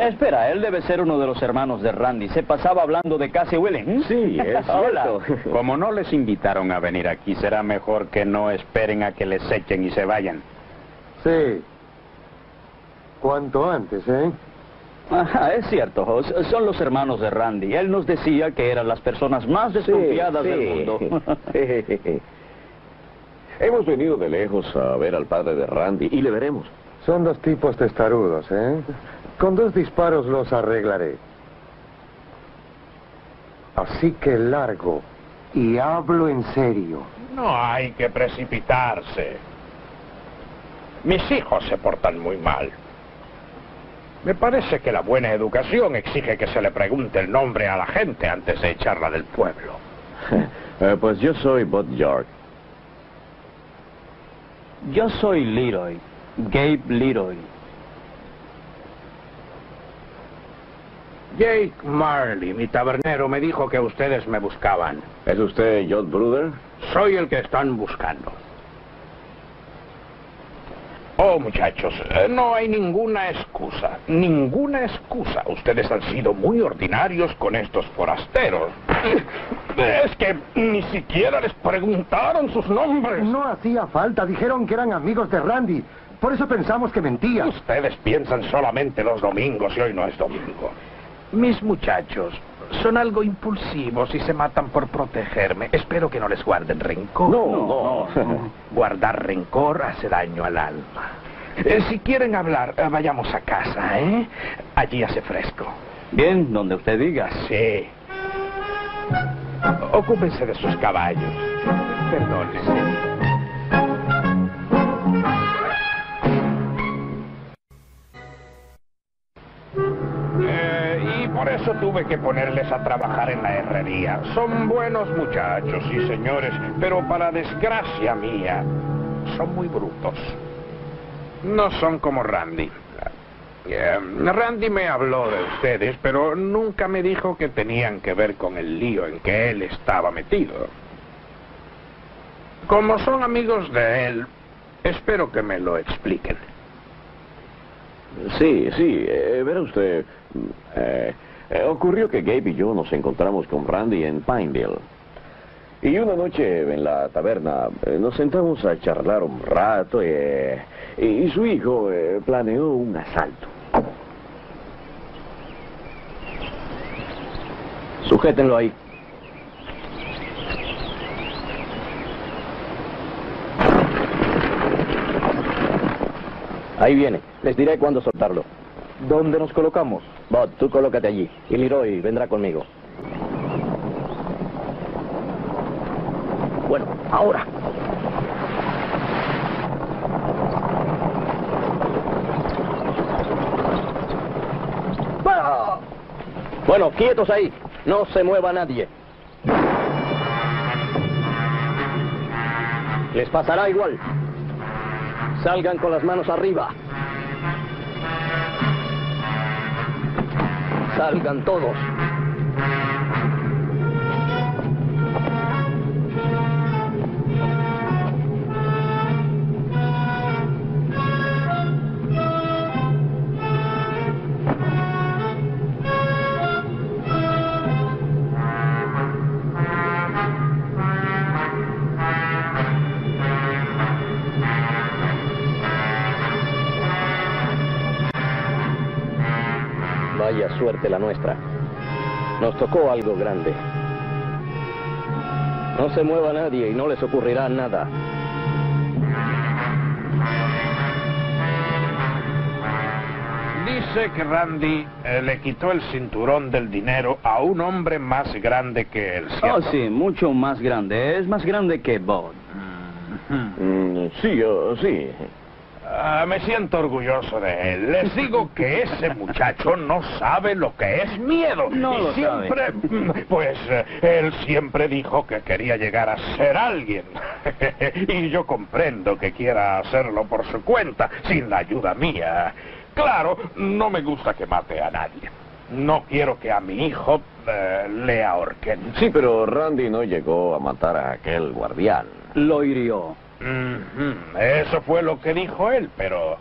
[LAUGHS] espera, él debe ser uno de los hermanos de Randy. Se pasaba hablando de Cassie Willing. Sí, es [LAUGHS] Hola. cierto. Como no les invitaron a venir aquí, será mejor que no esperen a que les echen y se vayan. Sí. Cuanto antes, ¿eh? Ajá, es cierto. Son los hermanos de Randy. Él nos decía que eran las personas más desconfiadas Sí, del mundo. [LAUGHS] Hemos venido de lejos a ver al padre de Randy y le veremos. Son dos tipos testarudos, ¿eh? Con dos disparos los arreglaré. Así que largo. Y hablo en serio. No hay que precipitarse. Mis hijos se portan muy mal. Me parece que la buena educación exige que se le pregunte el nombre a la gente antes de echarla del pueblo. [LAUGHS] Eh, pues yo soy Bud York. Yo soy Leroy. Gabe Leroy. Jake Marley, mi tabernero, me dijo que ustedes me buscaban. ¿Es usted John Bruder? Soy el que están buscando. Oh, muchachos, eh, no hay ninguna excusa, ninguna excusa. Ustedes han sido muy ordinarios con estos forasteros. Es que ni siquiera les preguntaron sus nombres. No hacía falta. Dijeron que eran amigos de Randy. Por eso pensamos que mentía. Ustedes piensan solamente los domingos y hoy no es domingo. Mis muchachos son algo impulsivos y se matan por protegerme. Espero que no les guarden rencor. No, no. [LAUGHS] Guardar rencor hace daño al alma. Eh, si quieren hablar, eh, vayamos a casa, ¿eh? Allí hace fresco. Bien, donde usted diga. Sí. Ocúpense de sus caballos. Perdónenme. Eh, y por eso tuve que ponerles a trabajar en la herrería. Son buenos muchachos, sí señores, pero para desgracia mía, son muy brutos. No son como Randy. Eh, Randy me habló de ustedes, pero nunca me dijo que tenían que ver con el lío en que él estaba metido. Como son amigos de él, espero que me lo expliquen. Sí, sí, eh, verá usted. eh, eh, ocurrió que Gabe y yo nos encontramos con Randy en Pineville. Y una noche en la taberna eh, nos sentamos a charlar un rato eh, y, y su hijo planeó un asalto. Sujétenlo ahí. Ahí viene. Les diré cuándo soltarlo. ¿Dónde nos colocamos? Bot, tú colócate allí. Y Leroy vendrá conmigo. Bueno, ahora. ¡Ah! Bueno, quietos ahí. No se mueva nadie. Les pasará igual. Salgan con las manos arriba. Salgan todos. Vaya suerte la nuestra. Nos tocó algo grande. No se mueva nadie y no les ocurrirá nada. Dice que Randy eh, le quitó el cinturón del dinero a un hombre más grande que él. Oh, sí, mucho más grande. Es más grande que Bob. Mm, sí, oh, sí. Ah, me siento orgulloso de él. Les digo que ese muchacho no sabe lo que es miedo. No y lo siempre, mm, pues, eh, él siempre dijo que quería llegar a ser alguien. [LAUGHS] y yo comprendo que quiera hacerlo por su cuenta, sin la ayuda mía. Claro, no me gusta que mate a nadie. No quiero que a mi hijo eh, le ahorquen. Sí, pero Randy no llegó a matar a aquel guardián. Lo hirió. Eso fue lo que dijo él, pero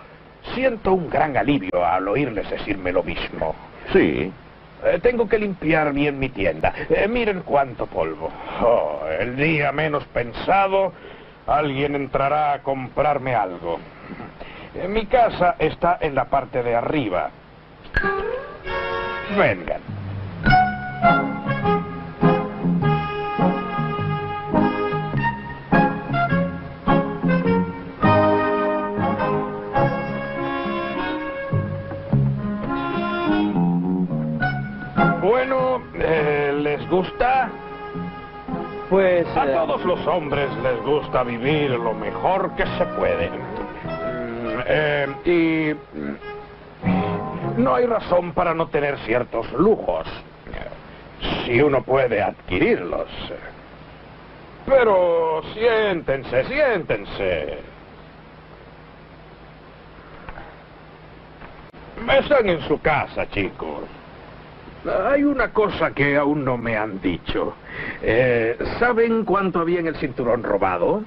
siento un gran alivio al oírles decirme lo mismo. Sí. Eh, tengo que limpiar bien mi tienda. Eh, miren cuánto polvo. Oh, el día menos pensado, alguien entrará a comprarme algo. Eh, mi casa está en la parte de arriba. Vengan. Bueno, eh, ¿les gusta? Pues... A eh, todos los hombres les gusta vivir lo mejor que se puede. Mm, eh, y mm, no hay razón para no tener ciertos lujos, si uno puede adquirirlos. Pero siéntense, siéntense. Están en su casa, chicos. Hay una cosa que aún no me han dicho. Eh, ¿Saben cuánto había en el cinturón robado?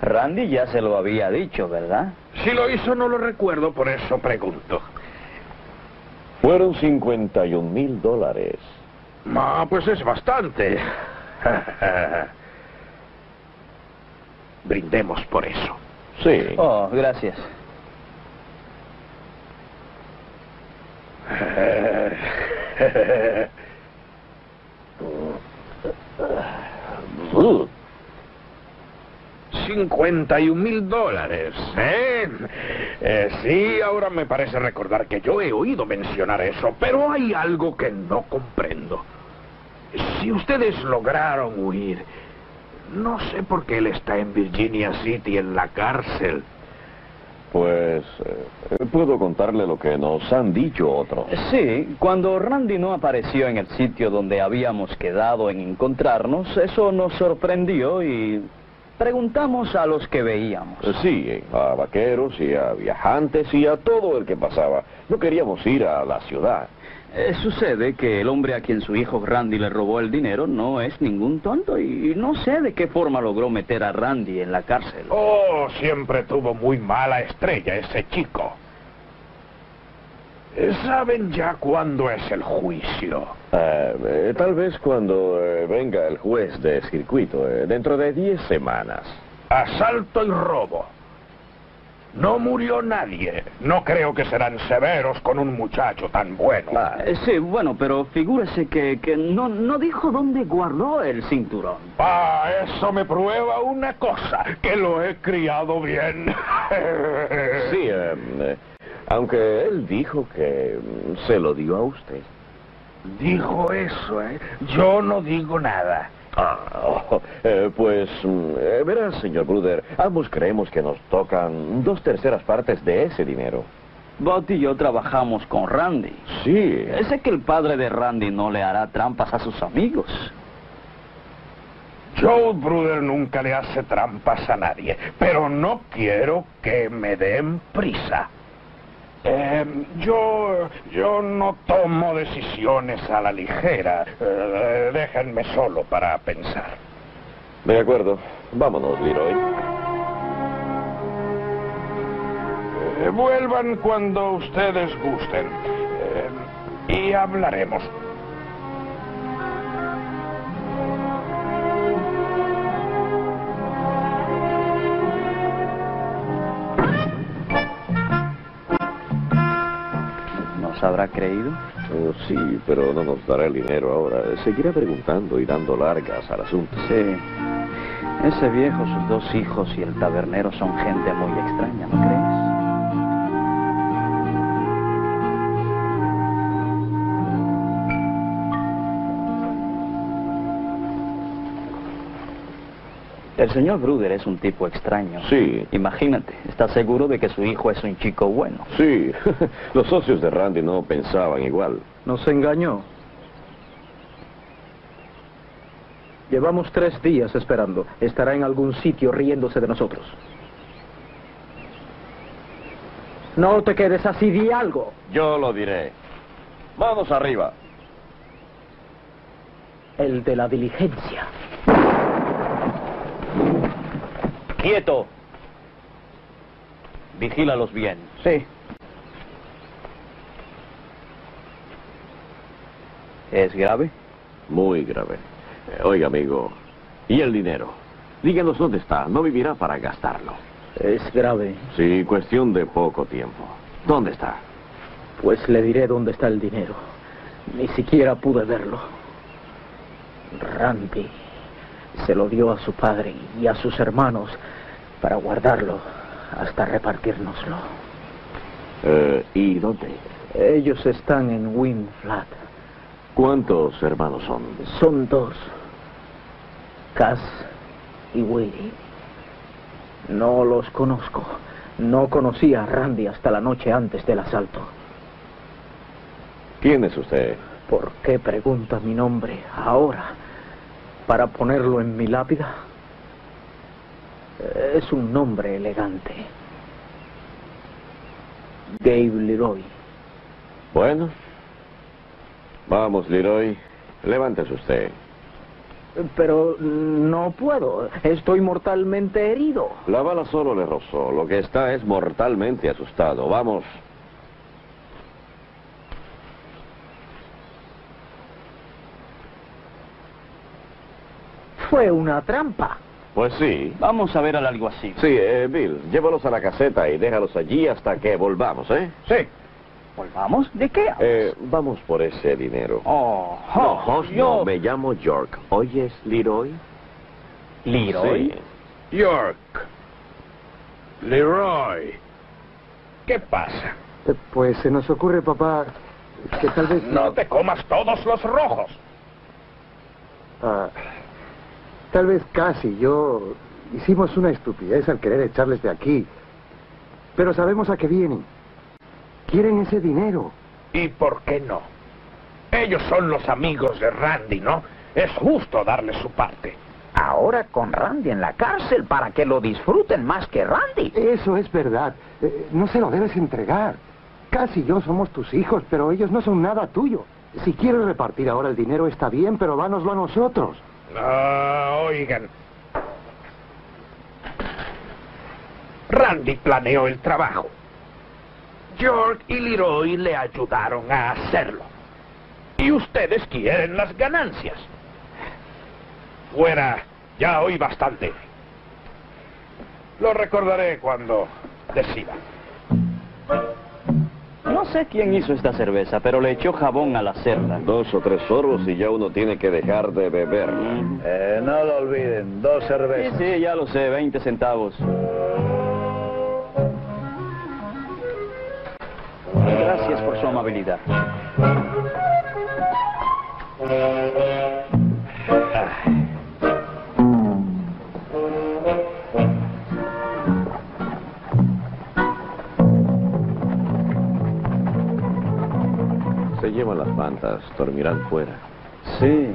Randy ya se lo había dicho, ¿verdad? Si lo hizo no lo recuerdo, por eso pregunto. Fueron 51 mil dólares. Ah, pues es bastante. [LAUGHS] Brindemos por eso. Sí. Oh, gracias. 51 mil dólares, ¿eh? ¿eh? Sí, ahora me parece recordar que yo he oído mencionar eso, pero hay algo que no comprendo. Si ustedes lograron huir, no sé por qué él está en Virginia City, en la cárcel. Pues eh, puedo contarle lo que nos han dicho otros. Sí, cuando Randy no apareció en el sitio donde habíamos quedado en encontrarnos, eso nos sorprendió y preguntamos a los que veíamos. Sí, a vaqueros y a viajantes y a todo el que pasaba. No queríamos ir a la ciudad. Eh, sucede que el hombre a quien su hijo Randy le robó el dinero no es ningún tonto y no sé de qué forma logró meter a Randy en la cárcel. Oh, siempre tuvo muy mala estrella ese chico. ¿Saben ya cuándo es el juicio? Eh, eh, tal vez cuando eh, venga el juez de circuito, eh, dentro de 10 semanas. Asalto y robo. No murió nadie. No creo que serán severos con un muchacho tan bueno. Eh, sí, bueno, pero figúrese que, que no, no dijo dónde guardó el cinturón. Ah, eso me prueba una cosa, que lo he criado bien. [LAUGHS] Sí, eh, eh, aunque él dijo que mm, se lo dio a usted. Dijo eso, ¿eh? Yo no digo nada. Ah, oh, [LAUGHS] eh, pues, mm, eh, verás, señor Bruder, ambos creemos que nos tocan dos terceras partes de ese dinero. Bot y yo trabajamos con Randy. Sí. Sé que el padre de Randy no le hará trampas a sus amigos. Joe Bruder nunca le hace trampas a nadie, pero no quiero que me den prisa. Eh, yo, yo no tomo decisiones a la ligera. Eh, déjenme solo para pensar. De acuerdo. Vámonos, Leroy. Eh, vuelvan cuando ustedes gusten. Eh, y hablaremos. ¿Nos habrá creído? Oh, sí, pero no nos dará el dinero ahora. Seguirá preguntando y dando largas al asunto. Sí. Ese viejo, sus dos hijos y el tabernero son gente muy extraña, ¿no crees? El señor Bruder es un tipo extraño. Sí. Imagínate, está seguro de que su hijo es un chico bueno. Sí, [LAUGHS] los socios de Randy no pensaban igual. Nos engañó. Llevamos tres días esperando. Estará en algún sitio riéndose de nosotros. No te quedes así, di algo. Yo lo diré. Manos arriba. El de la diligencia. ¡Quieto! Vigílalos bien. Sí. ¿Es grave? Muy grave. Eh, oiga, amigo, ¿y el dinero? Díganos dónde está. No vivirá para gastarlo. Es grave. Sí, cuestión de poco tiempo. ¿Dónde está? Pues le diré dónde está el dinero. Ni siquiera pude verlo. Randy se lo dio a su padre y a sus hermanos para guardarlo hasta repartirnoslo. Eh, ¿Y dónde? Ellos están en Wind Flat. ¿Cuántos hermanos son? Son dos. Cass y Willie. No los conozco. No conocí a Randy hasta la noche antes del asalto. ¿Quién es usted? ¿Por qué pregunta mi nombre ahora? ¿Para ponerlo en mi lápida? Es un nombre elegante. Gabe Leroy. Bueno. Vamos, Leroy. Levántese usted. Pero no puedo. Estoy mortalmente herido. La bala solo le rozó. Lo que está es mortalmente asustado. Vamos. Fue una trampa. Pues sí. Vamos a ver al alguacil. Sí, eh, Bill, llévalos a la caseta y déjalos allí hasta que volvamos, ¿eh? Sí. ¿Volvamos? ¿De qué hablas? Eh, vamos por ese dinero. Oh, no, Hoss, yo- no, me llamo York. ¿Oyes, Leroy? ¿Leroy? Sí. York. Leroy. ¿Qué pasa? Pues se nos ocurre, papá, que tal vez... No te comas todos los rojos. Ah, tal vez casi yo hicimos una estupidez al querer echarles de aquí. Pero sabemos a qué vienen. Quieren ese dinero. ¿Y por qué no? Ellos son los amigos de Randy, ¿no? Es justo darles su parte. Ahora con Randy en la cárcel para que lo disfruten más que Randy. Eso es verdad. Eh, no se lo debes entregar. Casi yo somos tus hijos, pero ellos no son nada tuyo. Si quieres repartir ahora el dinero está bien, pero dánoslo a nosotros. Ah, oigan. Randy planeó el trabajo. York y Leroy le ayudaron a hacerlo. Y ustedes quieren las ganancias. Fuera, ya oí bastante. Lo recordaré cuando decida. No sé quién hizo esta cerveza, pero le echó jabón al hacerla. Dos o tres sorbos y ya uno tiene que dejar de beber. Eh, no lo olviden, dos Sí, cervezas. sí, ya lo sé, 20 centavos. Gracias por su amabilidad. Se llevan las mantas, dormirán fuera. Sí,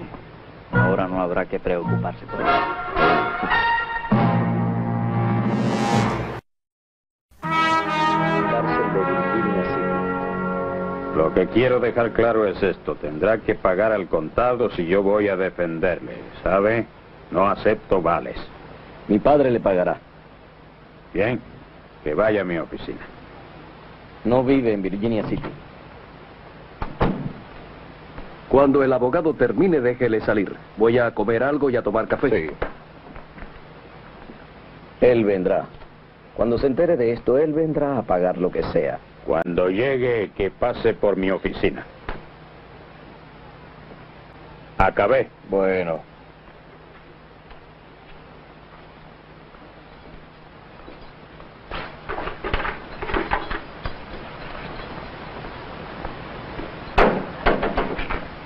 ahora no habrá que preocuparse por eso. Lo que quiero dejar claro es esto. Tendrá que pagar al contado si yo voy a defenderle. ¿Sabe? No acepto vales. Mi padre le pagará. Bien. Que vaya a mi oficina. No vive en Virginia City. Cuando el abogado termine, déjele salir. Voy a comer algo y a tomar café. Sí. Él vendrá. Cuando se entere de esto, él vendrá a pagar lo que sea. Cuando llegue, que pase por mi oficina. Acabé. Bueno.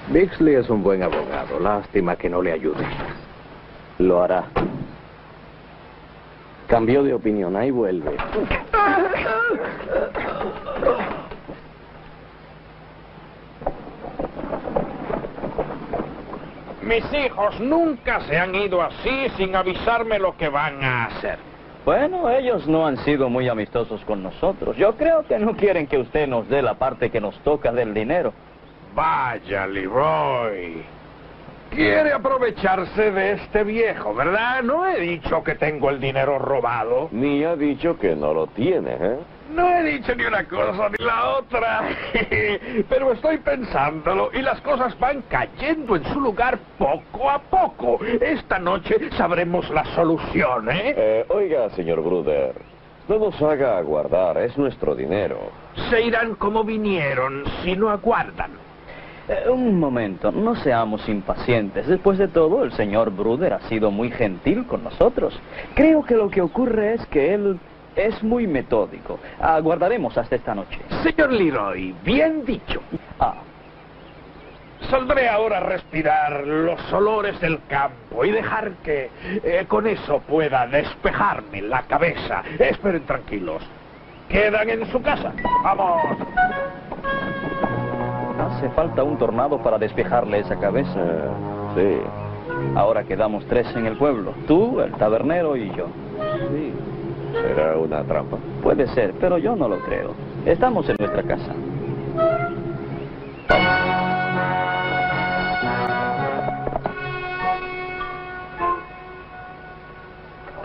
Bixley es un buen abogado. Lástima que no le ayude. Lo hará. Cambió de opinión, ahí vuelve. Mis hijos nunca se han ido así sin avisarme lo que van a hacer. Bueno, ellos no han sido muy amistosos con nosotros. Yo creo que no quieren que usted nos dé la parte que nos toca del dinero. Vaya, Leroy. Quiere aprovecharse de este viejo, ¿verdad? No he dicho que tengo el dinero robado. Ni ha dicho que no lo tiene, ¿eh? No he dicho ni una cosa ni la otra. [LAUGHS] Pero estoy pensándolo y las cosas van cayendo en su lugar poco a poco. Esta noche sabremos la solución, ¿eh? eh oiga, señor Bruder, no nos haga aguardar, es nuestro dinero. Se irán como vinieron si no aguardan. Eh, un momento, no seamos impacientes. Después de todo, el señor Bruder ha sido muy gentil con nosotros. Creo que lo que ocurre es que él es muy metódico. Aguardaremos hasta esta noche. Señor Leroy, bien dicho. Ah. Saldré ahora a respirar los olores del campo y dejar que eh, con eso pueda despejarme la cabeza. Esperen tranquilos. Quedan en su casa. ¡Vamos! Hace falta un tornado para despejarle esa cabeza. Sí. Ahora quedamos tres en el pueblo. Tú, el tabernero y yo. Sí. ¿Será una trampa? Puede ser, pero yo no lo creo. Estamos en nuestra casa.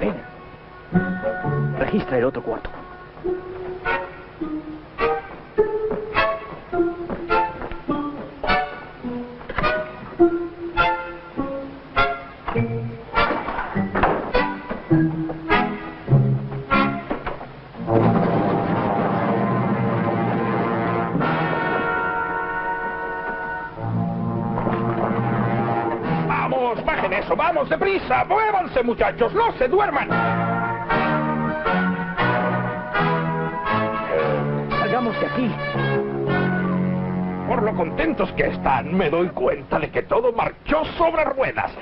Ven. Registra el otro cuarto. ¡Vamos, deprisa! ¡Muévanse, muchachos! ¡No se duerman! salgamos de aquí. Por lo contentos que están, me doy cuenta de que todo marchó sobre ruedas.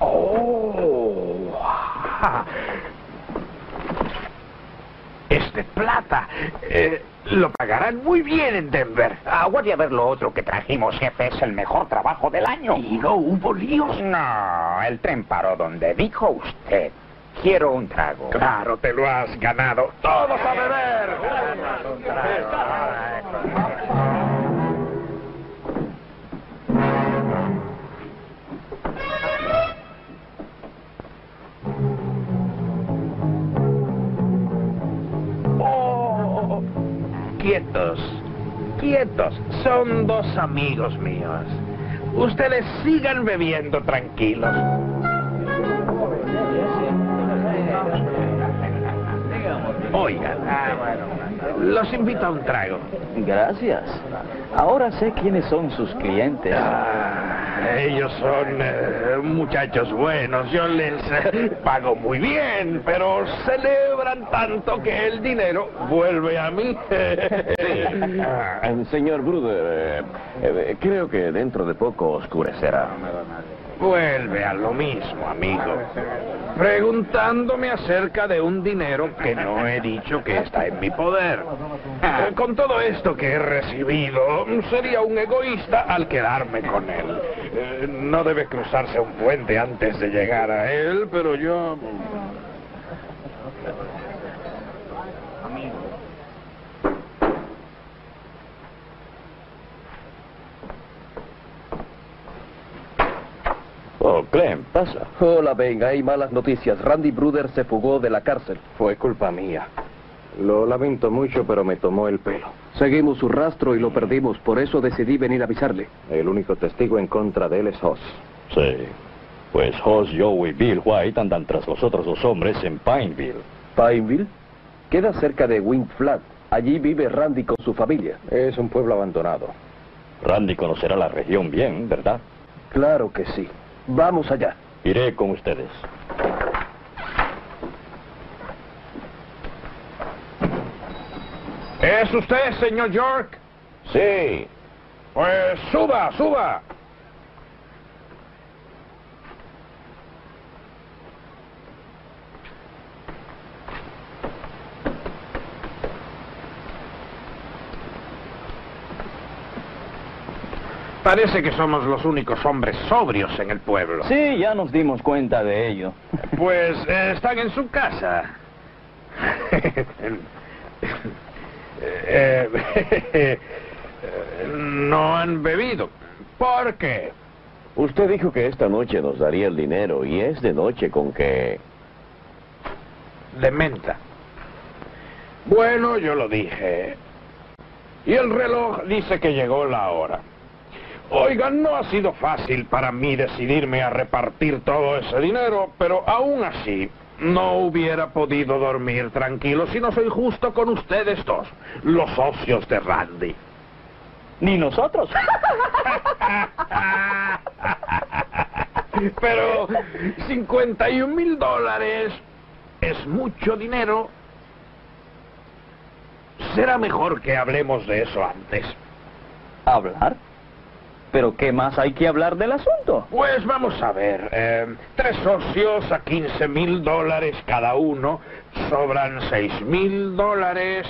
¡Oh! Es de plata. Eh, lo pagarán muy bien en Denver. Aguarde a ver lo otro que trajimos, jefe. Es el mejor trabajo del año. ¿Y no hubo líos? No, el tren paró donde dijo usted. Quiero un trago. Claro, te lo has ganado. ¡Todos a beber! Quietos, quietos. Son dos amigos míos. Ustedes sigan bebiendo tranquilos. Oigan, los invito a un trago. Gracias. Ahora sé quiénes son sus clientes. Ah, ellos son eh, muchachos buenos. Yo les eh, pago muy bien, pero celebran tanto que el dinero vuelve a mí. Ah, [LAUGHS] señor Bruder, eh, creo que dentro de poco oscurecerá. Vuelve a lo mismo, amigo. Preguntándome acerca de un dinero que no he dicho que está en mi poder. Eh, con todo esto que he recibido, sería un egoísta al quedarme con él. Eh, no debe cruzarse un puente antes de llegar a él, pero yo... Clem, pasa. Hola, Ben. Hay malas noticias. Randy Bruder se fugó de la cárcel. Fue culpa mía. Lo lamento mucho, pero me tomó el pelo. Seguimos su rastro y lo perdimos. Por eso decidí venir a avisarle. El único testigo en contra de él es Hoss. Sí. Pues Hoss, Joe y Bill White andan tras los otros dos hombres en Pineville. ¿Pineville? Queda cerca de Wind Flat. Allí vive Randy con su familia. Es un pueblo abandonado. Randy conocerá la región bien, ¿verdad? Claro que sí. Vamos allá. Iré con ustedes. ¿Es usted, señor York? Sí. Pues suba, suba. Parece que somos los únicos hombres sobrios en el pueblo. Sí, ya nos dimos cuenta de ello. Pues eh, están en su casa. Eh, no han bebido. ¿Por qué? Usted dijo que esta noche nos daría el dinero y es de noche con que... De menta. Bueno, yo lo dije. Y el reloj dice que llegó la hora. Oigan, no ha sido fácil para mí decidirme a repartir todo ese dinero, pero aún así no hubiera podido dormir tranquilo si no soy justo con ustedes dos, los socios de Randy. Ni nosotros. [LAUGHS] Pero 51 mil dólares es mucho dinero. Será mejor que hablemos de eso antes. ¿Hablar? ¿Pero qué más hay que hablar del asunto? Pues vamos a ver. eh, tres socios a 15 mil dólares cada uno. Sobran 6 mil dólares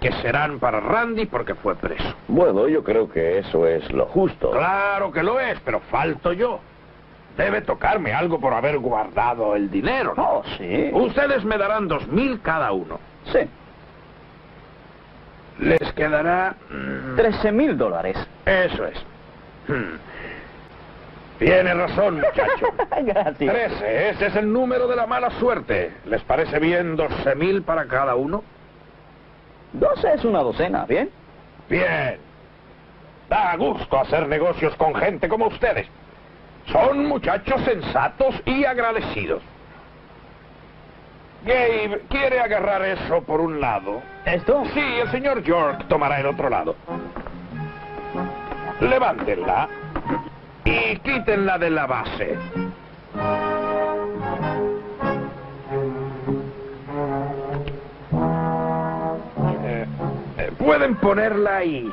que serán para Randy porque fue preso. Bueno, yo creo que eso es lo justo. Claro que lo es, pero falto yo. Debe tocarme algo por haber guardado el dinero, ¿no? Oh, sí. Ustedes me darán dos mil cada uno. Sí. Les quedará... mm, 13 mil dólares. Eso es. [LAUGHS] Tiene razón, muchacho. [LAUGHS] Gracias. Trece, ese es el número de la mala suerte. ¿Les parece bien doce mil para cada uno? 12 es una docena, ¿bien? Bien. Da gusto hacer negocios con gente como ustedes. Son muchachos sensatos y agradecidos. Gabe, ¿quiere agarrar eso por un lado? ¿Esto? Sí, el señor York tomará el otro lado. Levántenla y quítenla de la base. Eh, eh, Pueden ponerla ahí.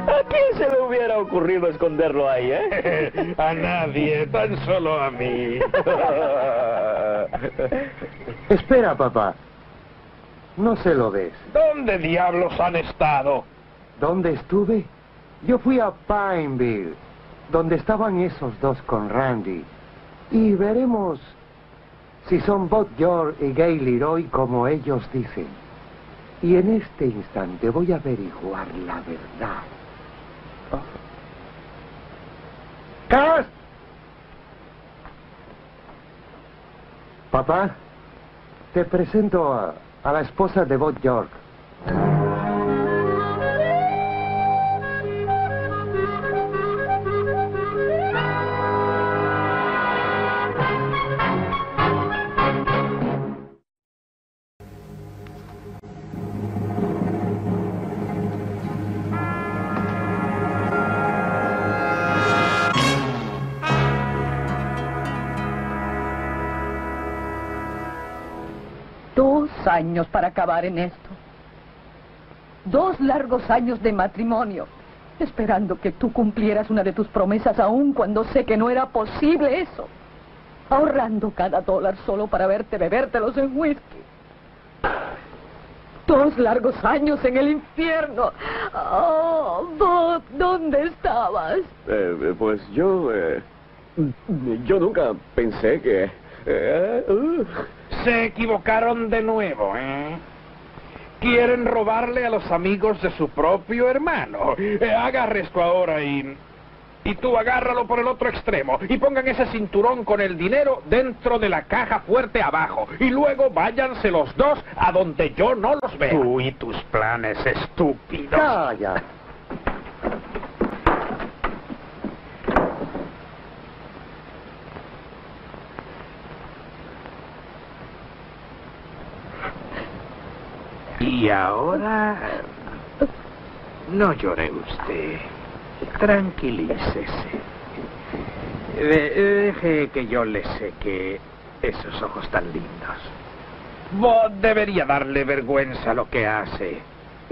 ¿A quién se le hubiera ocurrido esconderlo ahí, eh? [LAUGHS] a nadie, tan solo a mí. [LAUGHS] Espera, papá. No se lo des. ¿Dónde diablos han estado? ¿Dónde estuve? Yo fui a Pineville, donde estaban esos dos con Randy. Y veremos si son Bob George y Gay Leroy como ellos dicen. Y en este instante voy a averiguar la verdad. ¡Cas! Papá, te presento a, a la esposa de Bob York. Para acabar en esto. Dos largos años de matrimonio. Esperando que tú cumplieras una de tus promesas aún cuando sé que no era posible eso. Ahorrando cada dólar solo para verte bebértelos en whisky. Dos largos años en el infierno. Oh, Bob, ¿dónde estabas? Eh, eh, pues yo... eh, yo nunca pensé que... uh, Se equivocaron de nuevo, ¿eh? Quieren robarle a los amigos de su propio hermano. Eh, agarre esto ahora y... Y tú agárralo por el otro extremo y pongan ese cinturón con el dinero dentro de la caja fuerte abajo. Y luego váyanse los dos a donde yo no los vea. Tú y tus planes estúpidos. Calla. Y ahora... No llore usted. Tranquilícese. De- deje que yo le seque esos ojos tan lindos. Vos debería darle vergüenza lo que hace.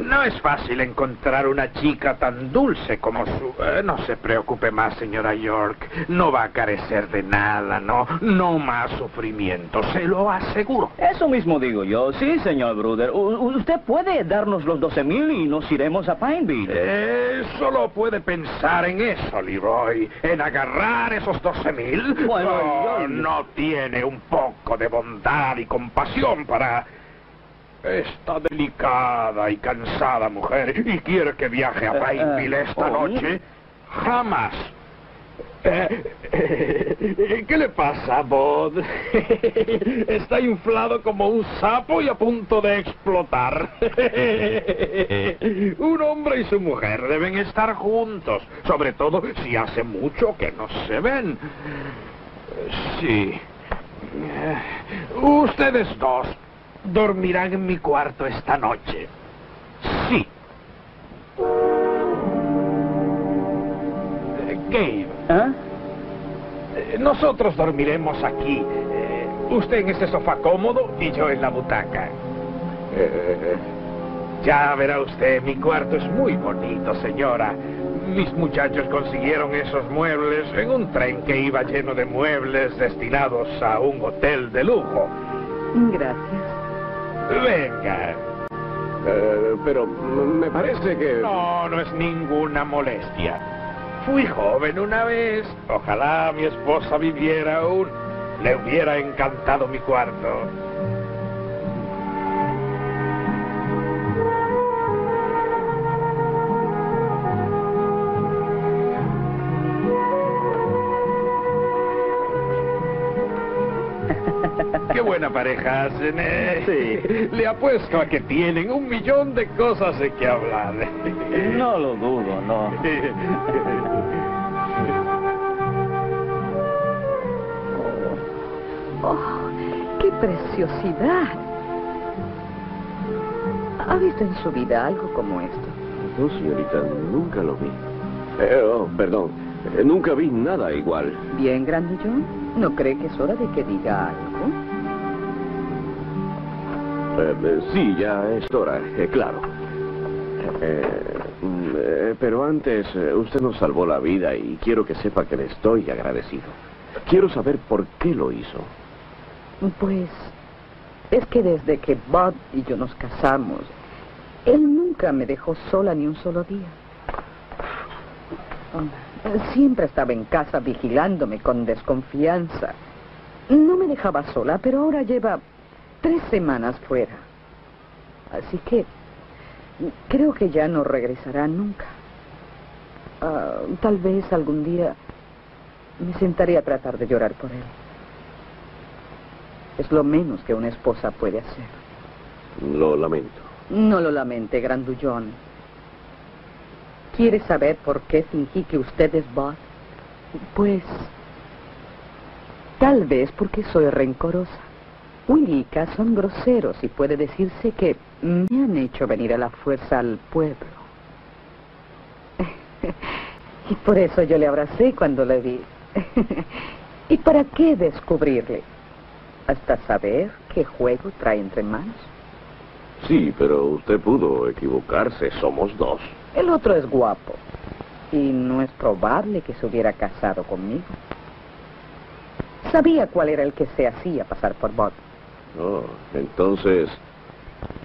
No es fácil encontrar una chica tan dulce como su... eh, no se preocupe más, señora York. No va a carecer de nada, no. No más sufrimiento, se lo aseguro. Eso mismo digo yo. Sí, señor Bruder. U- usted puede darnos los 12 mil y nos iremos a Pineville. Eh, solo puede pensar en eso, Leroy. En agarrar esos 12 mil. Bueno, Oh, yo- no tiene un poco de bondad y compasión para esta delicada y cansada mujer y quiere que viaje a Eh, Pineville eh, esta oh. noche. Jamás. Eh, eh, ¿Qué le pasa, Bod? [LAUGHS] Está inflado como un sapo y a punto de explotar. [LAUGHS] Un hombre y su mujer deben estar juntos, sobre todo si hace mucho que no se ven. Sí. Eh, Ustedes dos dormirán en mi cuarto esta noche. Sí. Eh, Gabe. Eh, Nosotros dormiremos aquí. Eh, usted en este sofá cómodo y yo en la butaca. Eh, ya verá usted, mi cuarto es muy bonito, señora. Mis muchachos consiguieron esos muebles en un tren que iba lleno de muebles destinados a un hotel de lujo. Gracias. Venga. eh, pero me parece que... No, no es ninguna molestia. Fui joven una vez. Ojalá mi esposa viviera aún. Le hubiera encantado mi cuarto. Buena pareja hacen, ¿eh? Sí. Le apuesto a que tienen un millón de cosas de que hablar. No lo dudo, no. Oh, ¡Qué preciosidad! ¿Ha visto en su vida algo como esto? No, señorita, nunca lo vi. Eh, oh, perdón, eh, nunca vi nada igual. Bien, Grandillón. ¿No cree que es hora de que diga algo? Sí, ya es hora, eh, claro. Eh, eh, pero antes, usted nos salvó la vida y quiero que sepa que le estoy agradecido. Quiero saber por qué lo hizo. Pues es que desde que Bob y yo nos casamos, él nunca me dejó sola ni un solo día. Siempre estaba en casa vigilándome con desconfianza. No me dejaba sola, pero ahora lleva tres semanas fuera. Así que creo que ya no regresará nunca. Ah, tal vez algún día me sentaré a tratar de llorar por él. Es lo menos que una esposa puede hacer. Lo lamento. No lo lamente, grandullón. ¿Quiere saber por qué fingí que usted es Bob? Pues... Tal vez porque soy rencorosa. Cass son groseros y puede decirse que me han hecho venir a la fuerza al pueblo. [LAUGHS] y por eso yo le abracé cuando le vi. [LAUGHS] ¿Y para qué descubrirle? Hasta saber qué juego trae entre manos. Sí, pero usted pudo equivocarse. Somos dos. El otro es guapo. Y no es probable que se hubiera casado conmigo. Sabía cuál era el que se hacía pasar por Bob. Oh, entonces,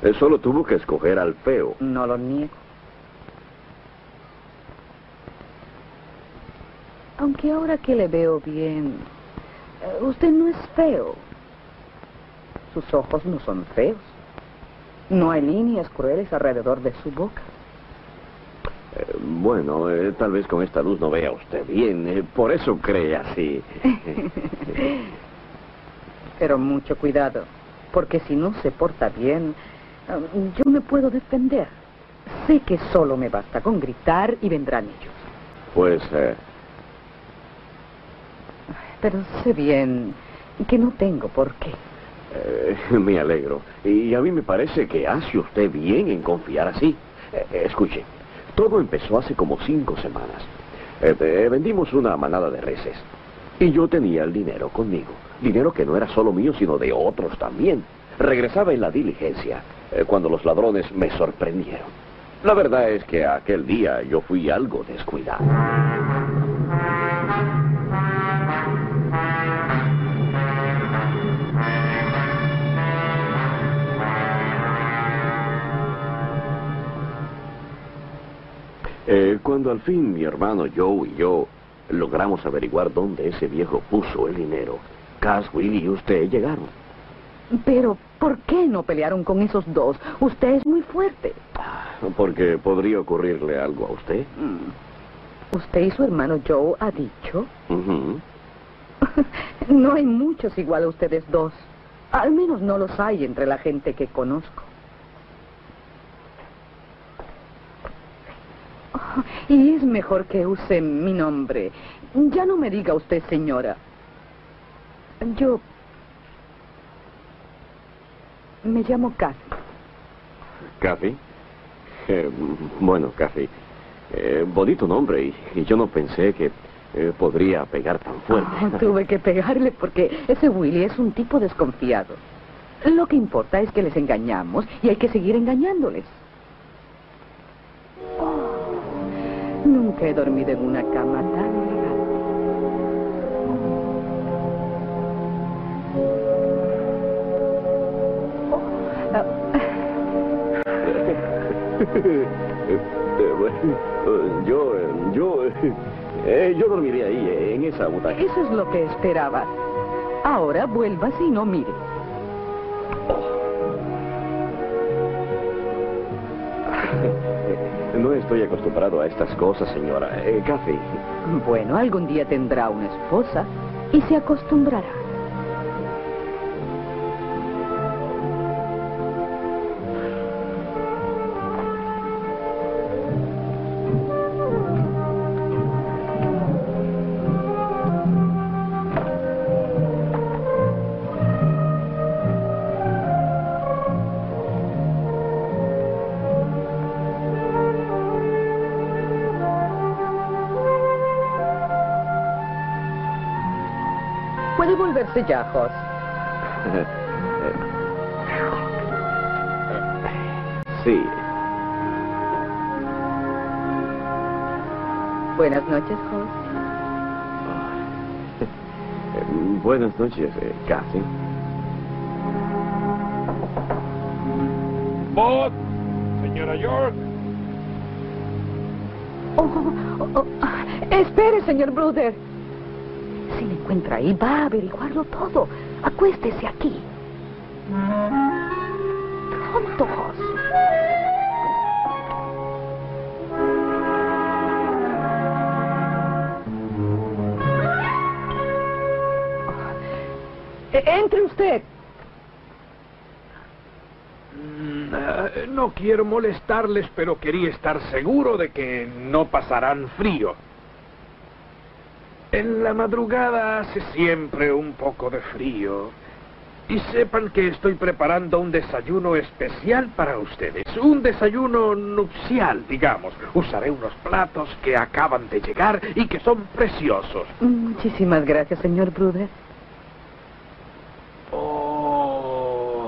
Él solo tuvo que escoger al feo. No lo niego. Aunque ahora que le veo bien, eh, usted no es feo. Sus ojos no son feos. No hay líneas crueles alrededor de su boca. Eh, bueno, eh, tal vez con esta luz no vea usted bien, eh, por eso cree así. [LAUGHS] Pero mucho cuidado, porque si no se porta bien, eh, yo me puedo defender. Sé que solo me basta con gritar y vendrán ellos. Pues, eh, Pero sé bien que no tengo por qué. eh, [LAUGHS] me alegro. Y a mí me parece que hace usted bien en confiar así. Eh, escuche, todo empezó hace como cinco semanas. Vendimos una manada de reses. Y yo tenía el dinero conmigo. Dinero que no era solo mío, sino de otros también. Regresaba en la diligencia eh, cuando los ladrones me sorprendieron. La verdad es que aquel día yo fui algo descuidado. Eh, cuando al fin mi hermano Joe y yo logramos averiguar dónde ese viejo puso el dinero, Cass, Willie y usted llegaron. Pero, ¿por qué no pelearon con esos dos? Usted es muy fuerte. Porque podría ocurrirle algo a usted. Usted y su hermano Joe ha dicho. [LAUGHS] No hay muchos igual a ustedes dos. Al menos no los hay entre la gente que conozco. Oh, Y es mejor que use mi nombre. Ya no me diga usted señora. Yo... Me llamo Kathy. Kathy. Eh, bueno, Kathy. eh, bonito nombre y, y yo no pensé que eh, podría pegar tan fuerte. Ah, tuve que pegarle porque ese Willy es un tipo desconfiado. Lo que importa es que les engañamos y hay que seguir engañándoles. Oh, nunca he dormido en una cama tan bueno, [LAUGHS] yo, yo, eh, yo dormiré ahí, eh, en esa butaca. Eso es lo que esperaba. Ahora vuelvas y no mire. [LAUGHS] No estoy acostumbrado a estas cosas, señora. Eh, Kathy. Bueno, algún día tendrá una esposa y se acostumbrará. Sí. Buenas noches, Jos. Eh, buenas noches, eh, Kathy. Maud, señora York. Oh, oh, oh, ah, espere, señor Bruder. Encuentra ahí, va a averiguarlo todo. Acuéstese aquí. Pronto, Jos. Eh, Entre usted. Mm, eh, no quiero molestarles, pero quería estar seguro de que no pasarán frío. En la madrugada hace siempre un poco de frío. Y sepan que estoy preparando un desayuno especial para ustedes. Un desayuno nupcial, digamos. Usaré unos platos que acaban de llegar y que son preciosos. Muchísimas gracias, señor Bruder. Oh,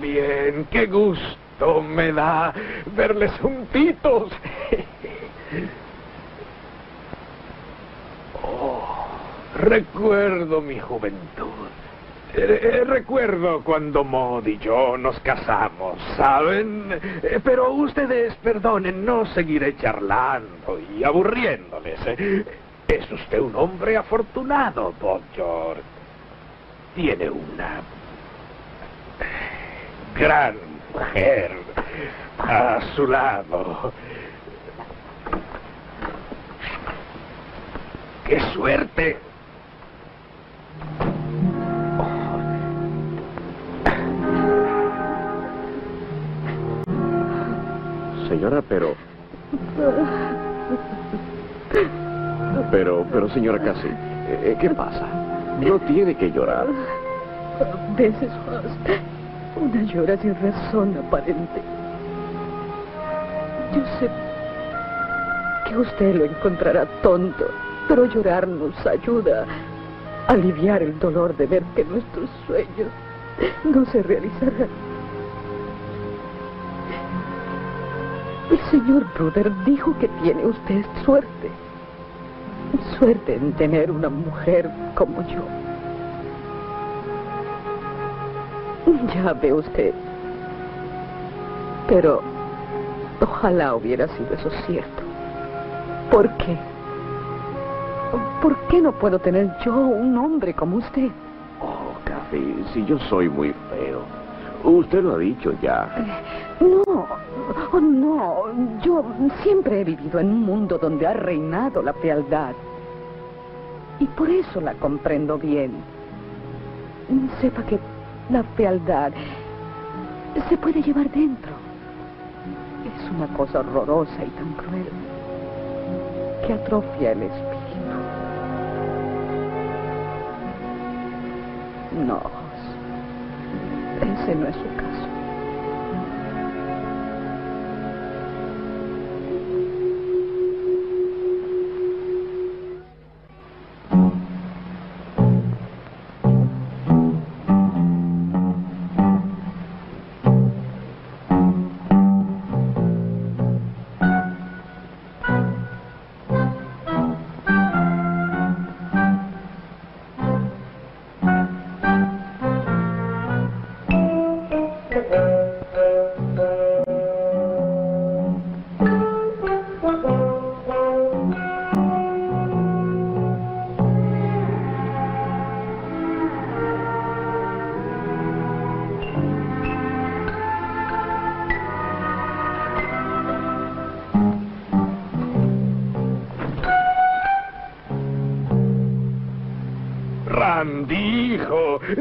bien, qué gusto me da verles juntitos. [LAUGHS] Oh, recuerdo mi juventud. Eh, recuerdo cuando Maud y yo nos casamos, ¿saben? Eh, pero ustedes, perdonen, no seguiré charlando y aburriéndoles. Eh, Es usted un hombre afortunado, Bob George. Tiene una gran mujer a su lado. ¡Qué suerte! Señora, pero... Pero, pero señora Cassie, eh, ¿qué pasa? No tiene que llorar. A veces una llora sin razón aparente. Yo sé que usted lo encontrará tonto, pero llorar nos ayuda aliviar el dolor de ver que nuestros sueños no se realizarán. El señor Bruder dijo que tiene usted suerte. Suerte en tener una mujer como yo. Ya ve usted. Pero ojalá hubiera sido eso cierto. ¿Por qué? ¿Por qué no puedo tener yo un hombre como usted? Oh, Kathy, si yo soy muy feo. Usted lo ha dicho ya. No, oh, no. Yo siempre he vivido en un mundo donde ha reinado la fealdad. Y por eso la comprendo bien. Sepa que la fealdad se puede llevar dentro. Es una cosa horrorosa y tan cruel que atrofia el espíritu. No, ese no es su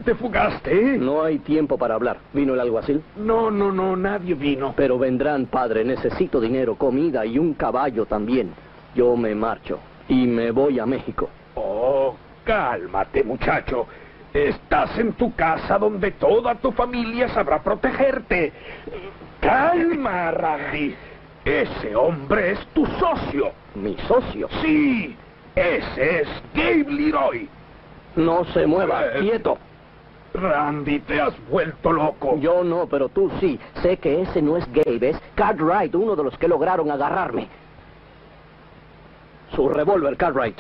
¿te fugaste? No hay tiempo para hablar. ¿Vino el alguacil? No, no, no, nadie vino. Pero vendrán, padre. Necesito dinero, comida y un caballo también. Yo me marcho y me voy a México. Oh, cálmate, muchacho. Estás en tu casa donde toda tu familia sabrá protegerte. Calma, Randy. Ese hombre es tu socio. ¿Mi socio? Sí, ese es Gabe Leroy. No se mueva, Eh, quieto. Randy, te has vuelto loco. Yo no, pero tú sí. Sé que ese no es Gabe, es Cartwright, uno de los que lograron agarrarme. Su revólver, Cartwright.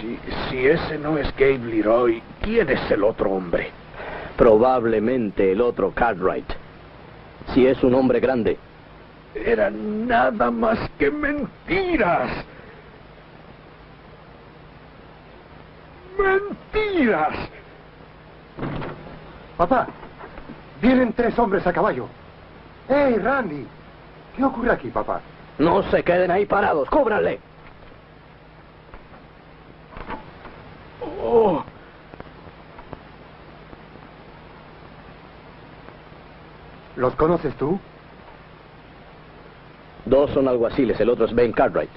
Si, si ese no es Gabe Leroy, ¿quién es el otro hombre? Probablemente el otro Cartwright. Si es un hombre grande. Eran nada más que mentiras. ¡Mentiras! Papá, vienen tres hombres a caballo. ¡Hey, Randy! ¿Qué ocurre aquí, papá? No se queden ahí parados, cúbranle. Oh. ¿Los conoces tú? Dos son alguaciles, el otro es Ben Cartwright.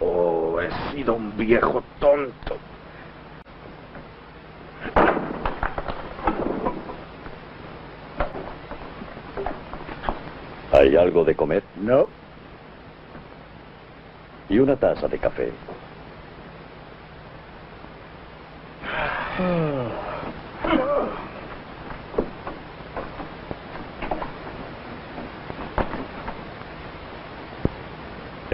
Oh, he sido un viejo tonto. ¿Hay algo de comer? No. Y una taza de café.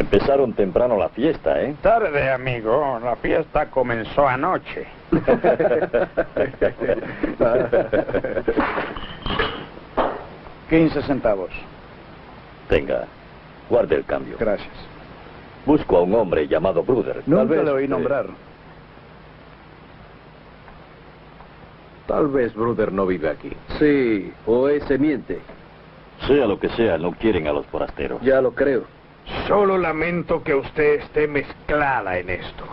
Empezaron temprano la fiesta, ¿eh? Tarde, amigo. La fiesta comenzó anoche. [LAUGHS] Quince centavos. Tenga, guarde el cambio. Gracias. Busco a un hombre llamado Bruder. Tal Nunca vez, le oí eh, nombrar. Tal vez Bruder no vive aquí. Sí, o ese miente. Sea lo que sea, no quieren a los forasteros. Ya lo creo. Solo lamento que usted esté mezclada en esto.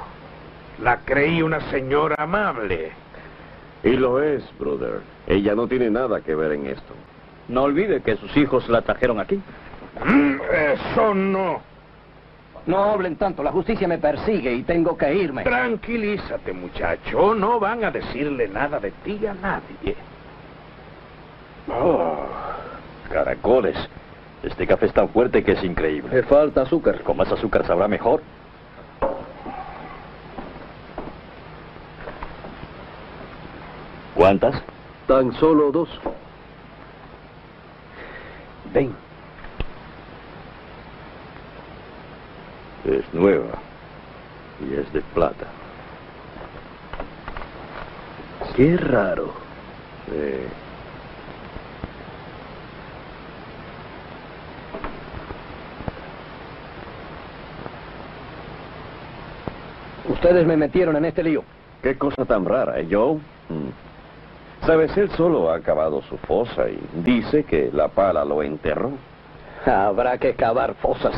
La creí una señora amable. Y lo es, brother. Ella no tiene nada que ver en esto. No olvide que sus hijos la trajeron aquí. Mm, Eso no. No hablen tanto, la justicia me persigue y tengo que irme. Tranquilízate, muchacho. No van a decirle nada de ti a nadie. Oh, caracoles. Este café es tan fuerte que es increíble. Le falta azúcar. Con más azúcar sabrá mejor. ¿Cuántas? Tan solo dos. Ven. Es nueva. Y es de plata. Qué raro. Sí. Ustedes me metieron en este lío. Qué cosa tan rara, ¿eh, Joe? Mm. Sabes, él solo ha acabado su fosa y dice que la pala lo enterró. Habrá que cavar fosas.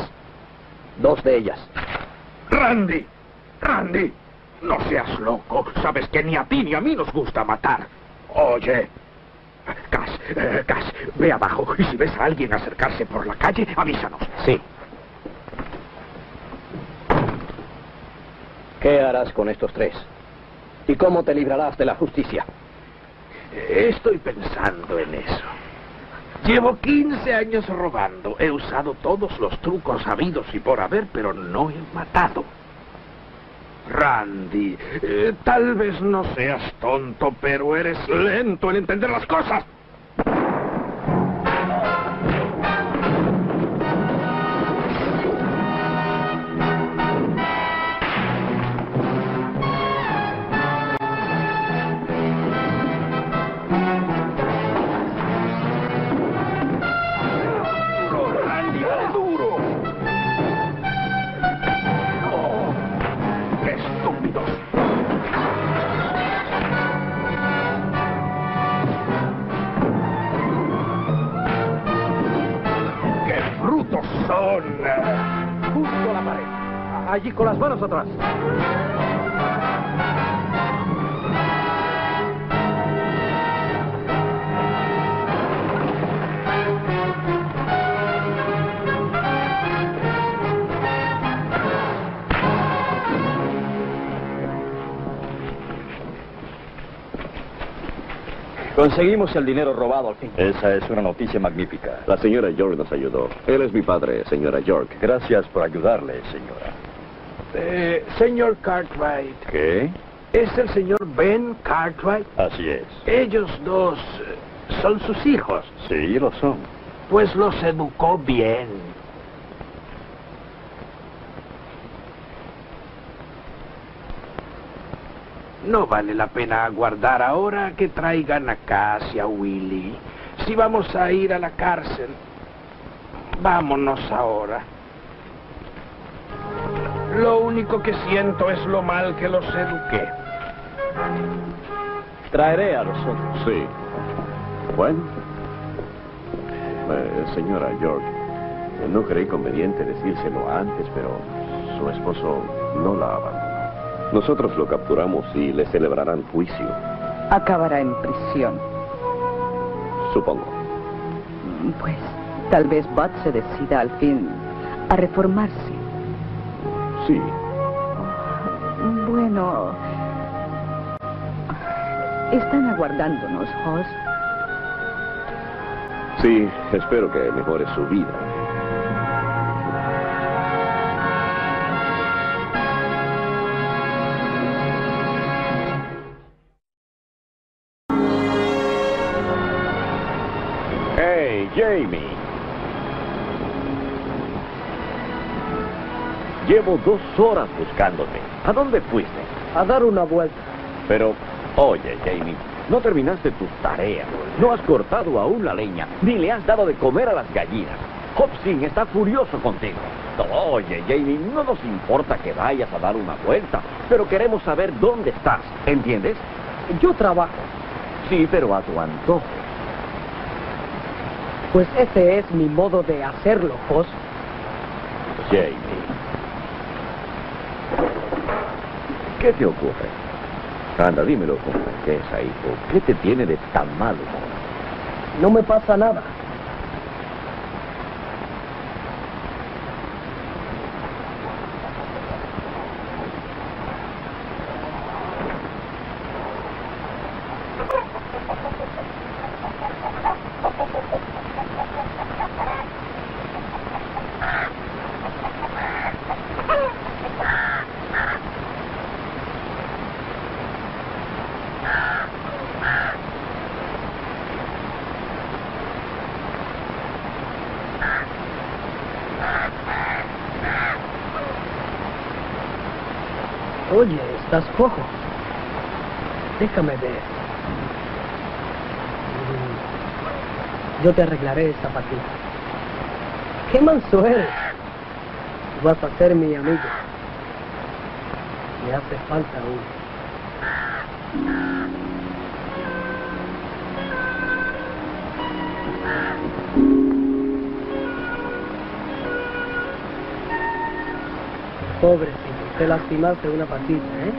Dos de ellas. Randy, Randy, no seas loco. Sabes que ni a ti ni a mí nos gusta matar. Oye, Cass, eh, Cass, ve abajo y si ves a alguien acercarse por la calle, avísanos. Sí. ¿Qué harás con estos tres? ¿Y cómo te librarás de la justicia? Estoy pensando en eso. Llevo 15 años robando. He usado todos los trucos habidos y por haber, pero no he matado. Randy, eh, tal vez no seas tonto, pero eres lento en entender las cosas. Con las manos atrás. Conseguimos el dinero robado al fin. Esa es una noticia magnífica. La señora York nos ayudó. Él es mi padre, señora York. Gracias por ayudarle, señora. Eh, señor Cartwright, ¿Qué? ¿es el señor Ben Cartwright? Así es. Ellos dos eh, son sus hijos. Sí, lo son. Pues los educó bien. No vale la pena aguardar ahora que traigan a Cass y a Willy. Si vamos a ir a la cárcel, vámonos ahora. Lo único que siento es lo mal que los eduqué. Traeré a los otros. Sí. Bueno. Eh, señora York, no creí conveniente decírselo antes, pero su esposo no la abandonó. Nosotros lo capturamos y le celebrarán juicio, Acabará en prisión. supongo. Pues tal vez Bud se decida al fin a reformarse. Sí. Bueno, están aguardándonos, Hoss. Sí, espero que mejore su vida. Hey, ¡Hey, Jamie! Llevo dos horas buscándote. ¿A dónde fuiste? A dar una vuelta. Pero, oye, Jamie, no terminaste tus tareas. No has cortado aún la leña, ni le has dado de comer a las gallinas. Hobson está furioso contigo. Oye, Jamie, no nos importa que vayas a dar una vuelta, pero queremos saber dónde estás, ¿entiendes? Yo trabajo. Sí, pero a tu antojo. Pues ese es mi modo de hacerlo, Jos. Jamie. ¿Qué te ocurre? Anda, dímelo con franqueza, hijo. ¿Qué te tiene de tan mal humor? No me pasa nada. Oye, estás cojo. Déjame ver. Mm, Yo te arreglaré esta patita. ¡Qué manso eres! Vas a ser mi amigo. Me hace falta uno. Te lastimaste una patita, ¿eh?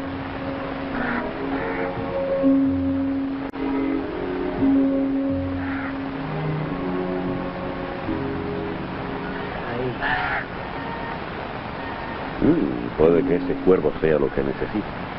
Mm, puede que ese cuervo sea lo que necesita.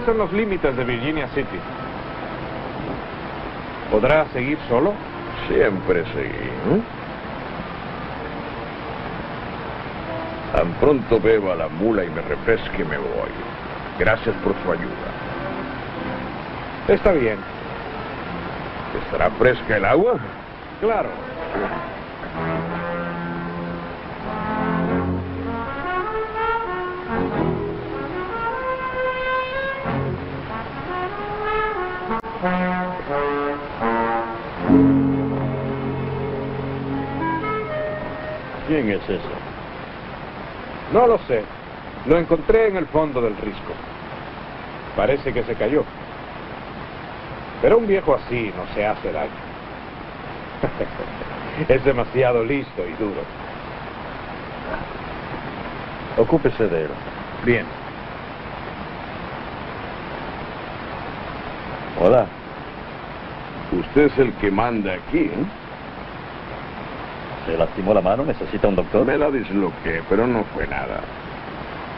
Aquí son los límites de Virginia City. ¿Podrá seguir solo? Siempre seguí. ¿no? Tan pronto beba la mula y me refresque, me voy. Gracias por su ayuda. Está bien. ¿Estará fresca el agua? Claro. No lo sé. Lo encontré en el fondo del risco. Parece que se cayó. Pero un viejo así no se hace daño. [LAUGHS] es demasiado listo y duro. Ocúpese de él. Bien. Hola. Usted es el que manda aquí, ¿eh? ¿Se lastimó la mano? ¿Necesita un doctor? Me la disloqué, pero no fue nada.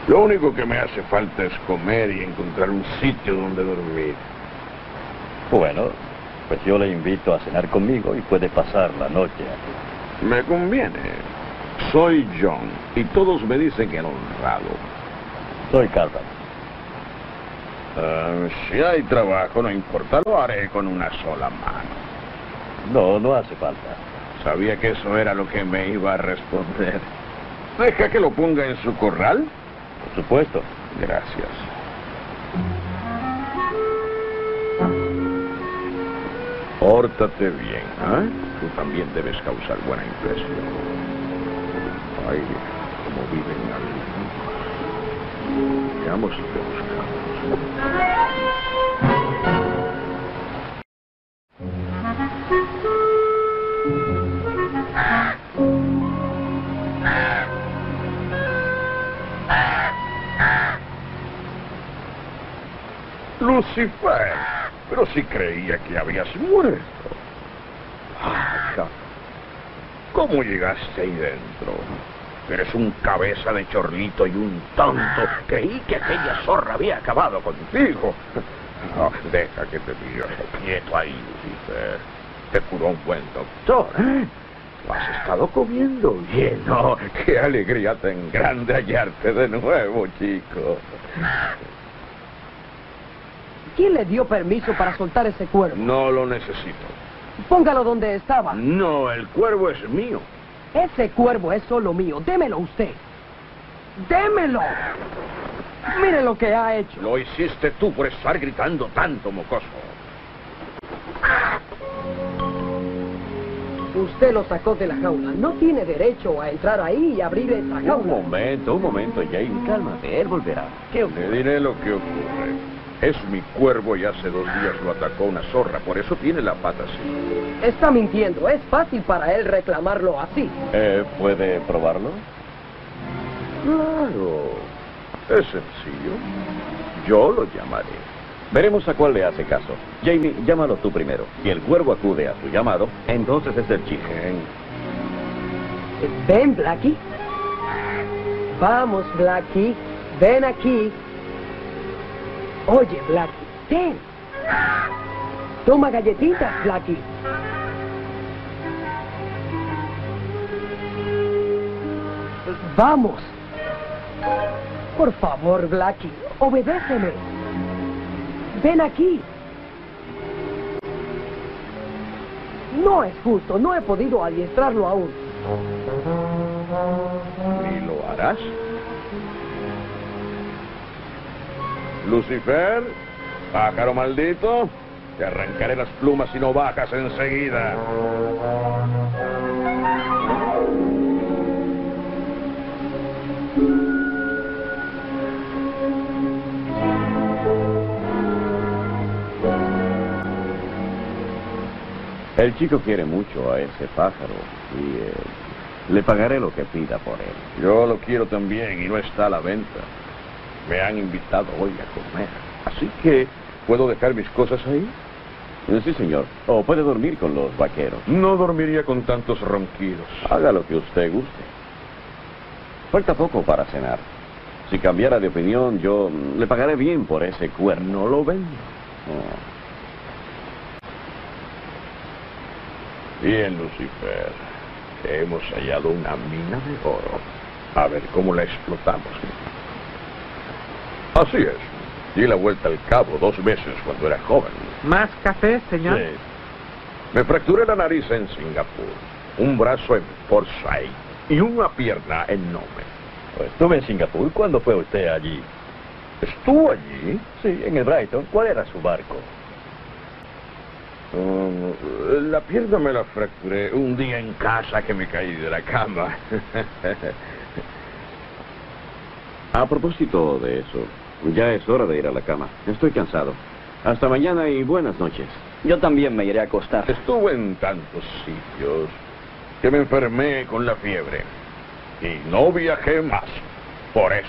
Lo único que me hace falta es comer y encontrar un sitio donde dormir. Bueno, pues yo le invito a cenar conmigo y puede pasar la noche aquí. Me conviene. Soy John y todos me dicen que honrado. Soy Carver. Ah, si hay trabajo, no importa, lo haré con una sola mano. No, no hace falta. Sabía que eso era lo que me iba a responder. ¿Deja que lo ponga en su corral? Por supuesto. Gracias. Pórtate bien, ¿eh? Tú también debes causar buena impresión. Ay, cómo viven algunos. Veamos si te buscamos. Lucifer, pero si creía que habías muerto. Ah, ¿Cómo llegaste ahí dentro? Eres un cabeza de chorlito y un tonto. Creí que aquella zorra había acabado contigo. No, deja que te diga. Quieto ahí, Lucifer. Te curó un buen doctor, ¿eh? ¿Has estado comiendo bien? Oh, qué alegría tan grande hallarte de nuevo, chico. ¿Quién le dio permiso para soltar ese cuervo? No lo necesito. Póngalo donde estaba. No, el cuervo es mío. Ese cuervo es solo mío. Démelo usted. ¡Démelo! Mire lo que ha hecho. Lo hiciste tú por estar gritando tanto, mocoso. Usted lo sacó de la jaula. No tiene derecho a entrar ahí y abrir esa jaula. Un momento, un momento, Jamie. Cálmate, él volverá. ¿Qué Le diré lo que ocurre. Es mi cuervo y hace dos días lo atacó una zorra, por eso tiene la pata así. Está mintiendo. Es fácil para él reclamarlo así. Eh, ¿Puede probarlo? Claro. Es sencillo. Yo lo llamaré. Veremos a cuál le hace caso. Jamie, llámalo tú primero. Si el cuervo acude a su llamado, entonces es el chico. Ven, Blackie. Vamos, Blackie. Ven aquí. Oye, Blackie, ven. Toma galletitas, Blackie. Vamos. Por favor, Blackie, obedéceme. Ven aquí. No es justo, no he podido adiestrarlo aún. ¿Y lo harás? Lucifer, pájaro maldito, te arrancaré las plumas si no bajas enseguida. El chico quiere mucho a ese pájaro y eh, le pagaré lo que pida por él. Yo lo quiero también y no está a la venta. Me han invitado hoy a comer. Así que, ¿puedo dejar mis cosas ahí? Sí, señor. O puede dormir con los vaqueros. No dormiría con tantos ronquidos. Haga lo que usted guste. Falta poco para cenar. Si cambiara de opinión, yo le pagaré bien por ese cuerno. No lo vendo. Oh. Bien, Lucifer. Hemos hallado una mina de oro. A ver cómo la explotamos. Así es. Di la vuelta al cabo dos veces cuando era joven. ¿Más café, señor? Sí. Me fracturé la nariz en Singapur, un brazo en Port Said y una pierna en Nome. Pues estuve en Singapur. ¿Cuándo fue usted allí? ¿Estuvo allí? Sí, en el Brighton. ¿Cuál era su barco? Um, la pierna me la fracturé un día en casa que me caí de la cama. [LAUGHS] A propósito de eso, ya es hora de ir a la cama. Estoy cansado. Hasta mañana y buenas noches. Yo también me iré a acostar. Estuve en tantos sitios que me enfermé con la fiebre. Y no viajé más. Por eso.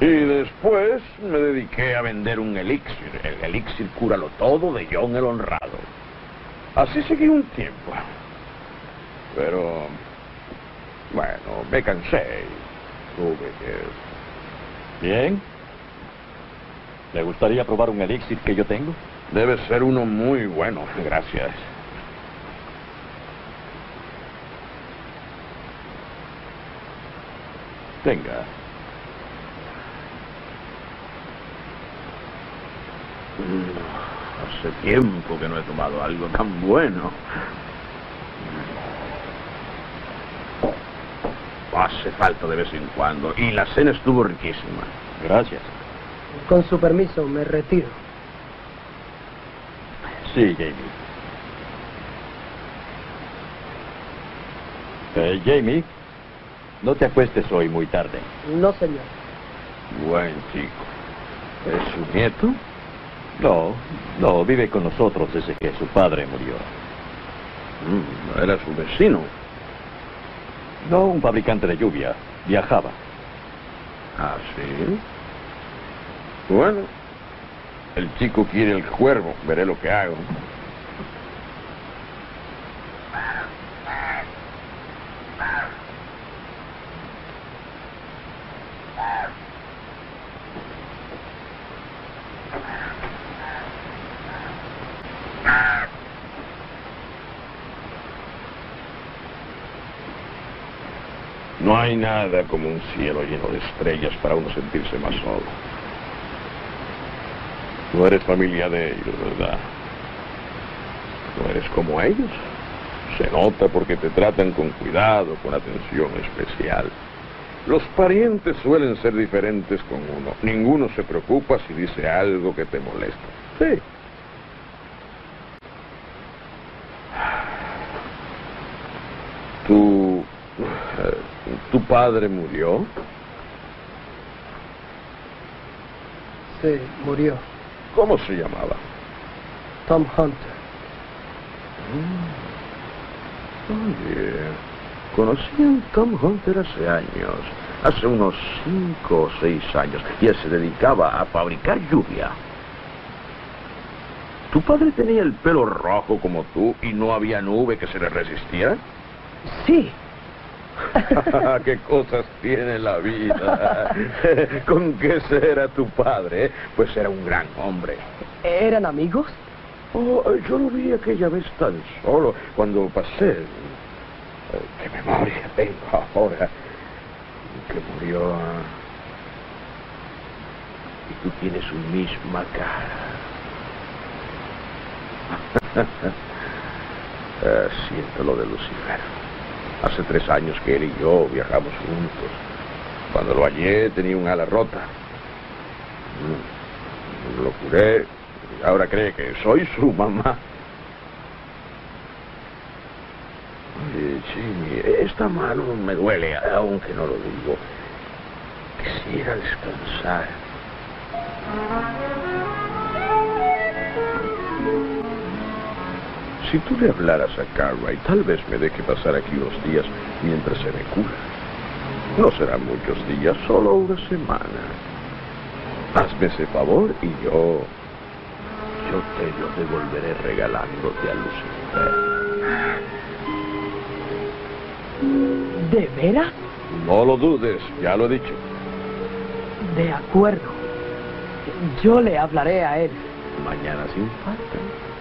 Y después me dediqué a vender un elixir. El elixir cúralo todo de John el Honrado. Así seguí un tiempo. Pero, bueno, me cansé tuve que... Bien. ¿Le gustaría probar un elixir que yo tengo? Debe ser uno muy bueno, gracias. Tenga. Mm, Hace tiempo que no he tomado algo tan bueno. Hace falta de vez en cuando. Y la cena estuvo riquísima. Gracias. Con su permiso, me retiro. Sí, Jamie. Eh, Jamie, no te acuestes hoy muy tarde. No, señor. Buen chico. ¿Es su nieto? No, no, vive con nosotros desde que su padre murió. Mm, era su vecino. No un fabricante de lluvia, viajaba. ¿Ah, sí? Bueno, el chico quiere el cuervo. Veré lo que hago. No hay nada como un cielo lleno de estrellas para uno sentirse más solo. No eres familia de ellos, ¿verdad? No eres como ellos. Se nota porque te tratan con cuidado, con atención especial. Los parientes suelen ser diferentes con uno. Ninguno se preocupa si dice algo que te molesta. Sí. ¿Tu, ¿Tu padre murió? Sí, murió. ¿Cómo se llamaba? Tom Hunter. Oye, conocí a Tom Hunter hace años, hace unos cinco o seis años, y él se dedicaba a fabricar lluvia. ¿Tu padre tenía el pelo rojo como tú y no había nube que se le resistiera? Sí. [LAUGHS] ¿Qué cosas tiene la vida? [LAUGHS] ¿Con qué será tu padre? Pues era un gran hombre. ¿Eran amigos? Oh, yo lo vi aquella vez tan solo cuando pasé. ¿Qué memoria tengo ahora? Que murió. Y tú tienes su misma cara. Eh, [LAUGHS] siento lo de Lucifer. Hace tres años que él y yo viajamos juntos. Cuando lo hallé tenía un ala rota. Mm, Lo curé y ahora cree que soy su mamá. Oye, Jimmy, esta mano me duele, aunque no lo digo. Quisiera descansar. Si tú le hablaras a Cartwright, tal vez me deje pasar aquí unos días mientras se me cura. No serán muchos días, solo una semana. Hazme ese favor y yo... Yo te lo devolveré regalándote a Lucifer. ¿De veras? No lo dudes, ya lo he dicho. De acuerdo. Yo le hablaré a él. Mañana sin falta.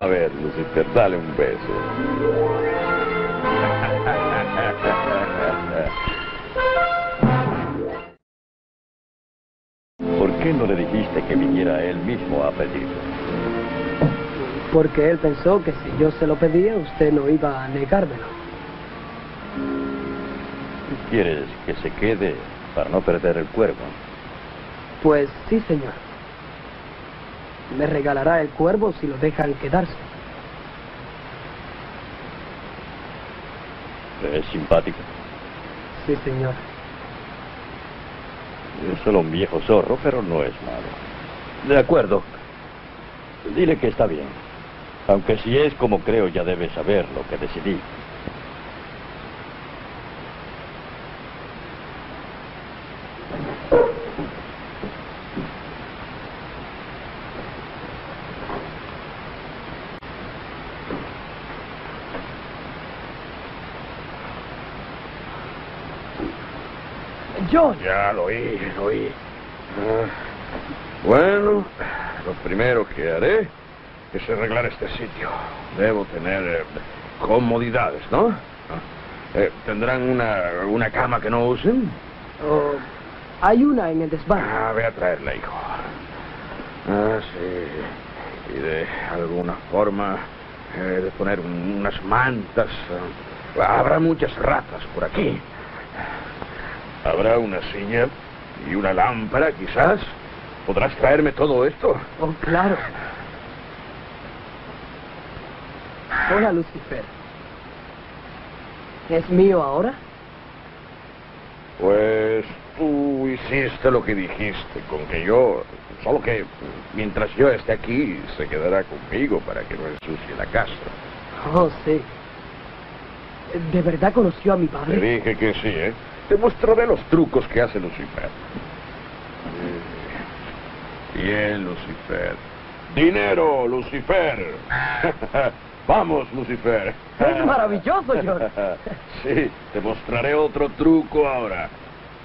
A ver, Lucifer, dale un beso. ¿Por qué no le dijiste que viniera él mismo a pedirlo? Porque él pensó que si yo se lo pedía, usted no iba a negármelo. ¿Quieres que se quede para no perder el cuervo? Pues sí, señor. Me regalará el cuervo si lo dejan quedarse. Es simpático. Sí, señor. Es solo un viejo zorro, pero no es malo. De acuerdo. Dile que está bien. Aunque si es como creo, ya debe saber lo que decidí. John. Ya lo oí, lo oí. Ah, bueno, lo primero que haré es arreglar este sitio. Debo tener eh, comodidades, ¿no? Ah, eh, ¿Tendrán una, una cama que no usen? Oh, hay una en el desván. Ah, voy a traerla, hijo. Ah, sí. Y de alguna forma eh, de poner un- unas mantas. ah. Habrá muchas ratas por aquí. Habrá una silla y una lámpara, quizás. ¿Podrás traerme todo esto? Oh, claro. Hola, Lucifer. ¿Es mío ahora? Pues tú hiciste lo que dijiste, con que yo, solo que mientras yo esté aquí, se quedará conmigo para que no ensucie la casa. Oh, sí. ¿De verdad conoció a mi Te padre? dije que sí, ¿eh? Te mostraré los trucos que hace Lucifer. Bien, Lucifer. Dinero, Lucifer. [LAUGHS] Vamos, Lucifer. Es maravilloso, George. [LAUGHS] sí, te mostraré otro truco ahora.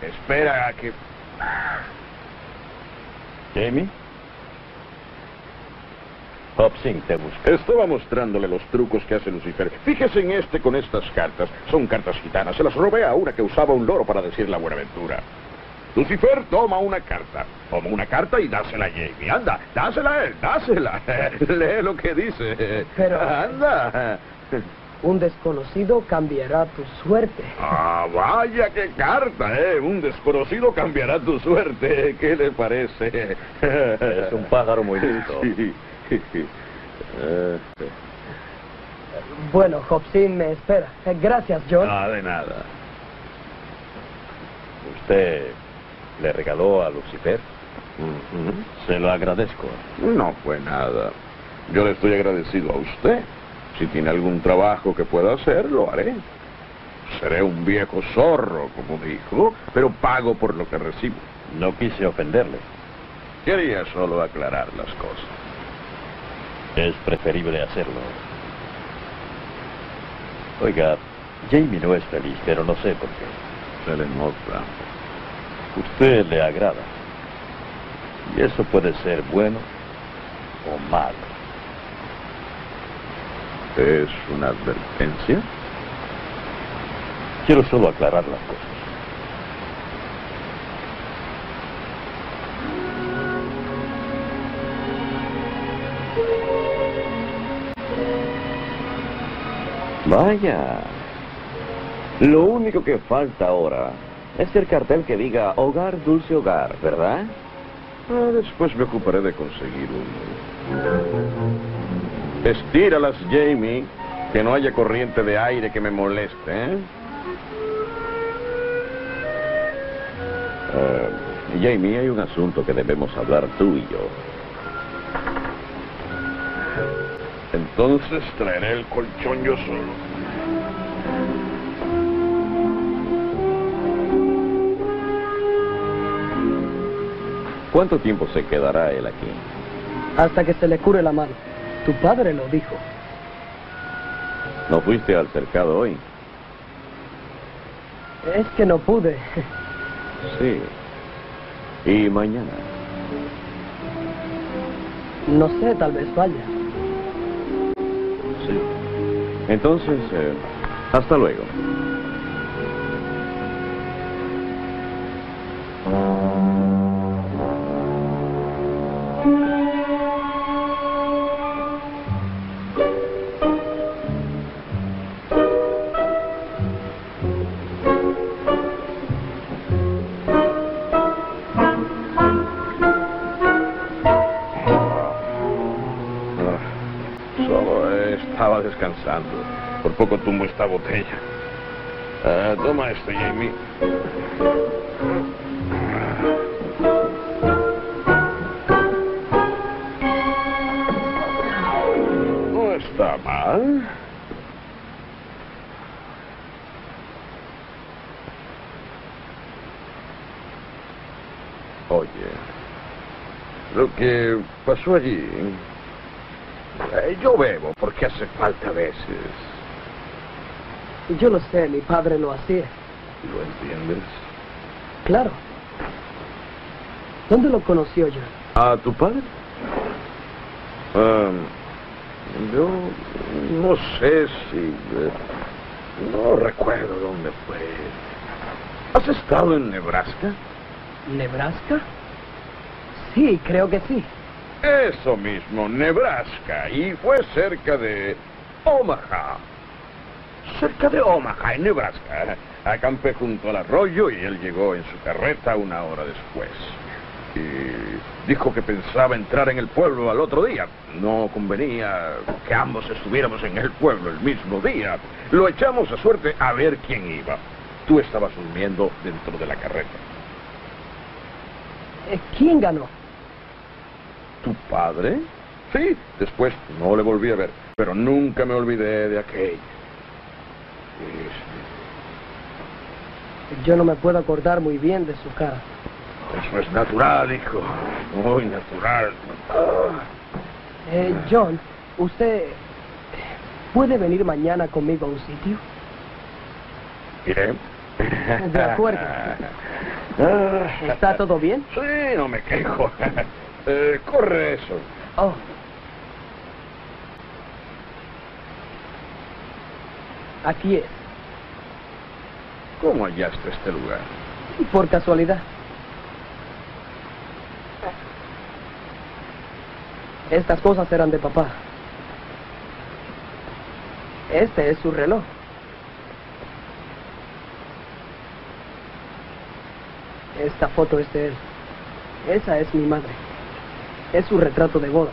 Espera a que... ¿Jamie? Hobson te busca. Estaba mostrándole los trucos que hace Lucifer. Fíjese en este con estas cartas. Son cartas gitanas. Se las robé a una que usaba un loro para decir la buenaventura. Lucifer toma una carta. Toma una carta y dásela a Jamie. Anda, dásela a él, dásela. [LAUGHS] Lee lo que dice. Pero- Anda. Un desconocido cambiará tu suerte. Ah, vaya qué carta, ¿eh? Un desconocido cambiará tu suerte. ¿Qué le parece? Es un pájaro muy listo. Sí. [LAUGHS] Bueno, Hobson me espera. Eh, Gracias, John. Ah, de nada. ¿Usted le regaló a Lucifer? Se lo agradezco. No fue nada. Yo le estoy agradecido a usted. Si tiene algún trabajo que pueda hacer, lo haré. Seré un viejo zorro, como dijo, pero pago por lo que recibo. No quise ofenderle. Quería solo aclarar las cosas. Es preferible hacerlo. Oiga, Jamie no es feliz, pero no sé por qué. Se le nota. Usted le agrada. Y eso puede ser bueno o malo. ¿Es una advertencia? Quiero solo aclarar las cosas. Vaya. Lo único que falta ahora es el cartel que diga Hogar Dulce Hogar, ¿verdad? Ah, después me ocuparé de conseguir uno. Estíralas, Jamie, que no haya corriente de aire que me moleste, ¿eh? Eh, Jamie, hay un asunto que debemos hablar tú y yo. Entonces traeré el colchón yo solo. ¿Cuánto tiempo se quedará él aquí? Hasta que se le cure la mano. Tu padre lo dijo. ¿No fuiste al cercado hoy? Es que no pude. Sí. ¿Y mañana? No sé, tal vez vaya. Entonces, eh, hasta luego. Botella. Ah, este, Jamie. No está mal. Oye, lo que allí... eh, yo bebo porque hace falta a veces. Yo lo sé, mi padre lo hacía. ¿Lo entiendes? Claro. ¿Dónde lo conoció yo? ¿A tu padre? Ah, yo no sé si... eh, no recuerdo dónde fue. ¿Has estado en Nebraska? ¿Nebraska? Sí, creo que sí. Eso mismo, Nebraska. Y fue cerca de Omaha. Cerca de Omaha, en Nebraska. Acampé junto al arroyo y él llegó en su carreta una hora después. Y dijo que pensaba entrar en el pueblo al otro día. No convenía que ambos estuviéramos en el pueblo el mismo día. Lo echamos a suerte a ver quién iba. Tú estabas durmiendo dentro de la carreta. Eh, ¿Quién ganó? ¿Tu padre? Sí, después no le volví a ver, pero nunca me olvidé de aquello. Yo no me puedo acordar muy bien de su cara. Eso es natural, hijo. Muy natural. Eh, John, ¿usted puede venir mañana conmigo a un sitio? Iré. De acuerdo. [LAUGHS] ¿Está todo bien? Sí, no me quejo. [LAUGHS] Eh, corre eso. Oh, Aquí es. ¿Cómo hallaste este lugar? Por casualidad. Estas cosas eran de papá. Este es su reloj. Esta foto es de él. Esa es mi madre. Es su retrato de boda.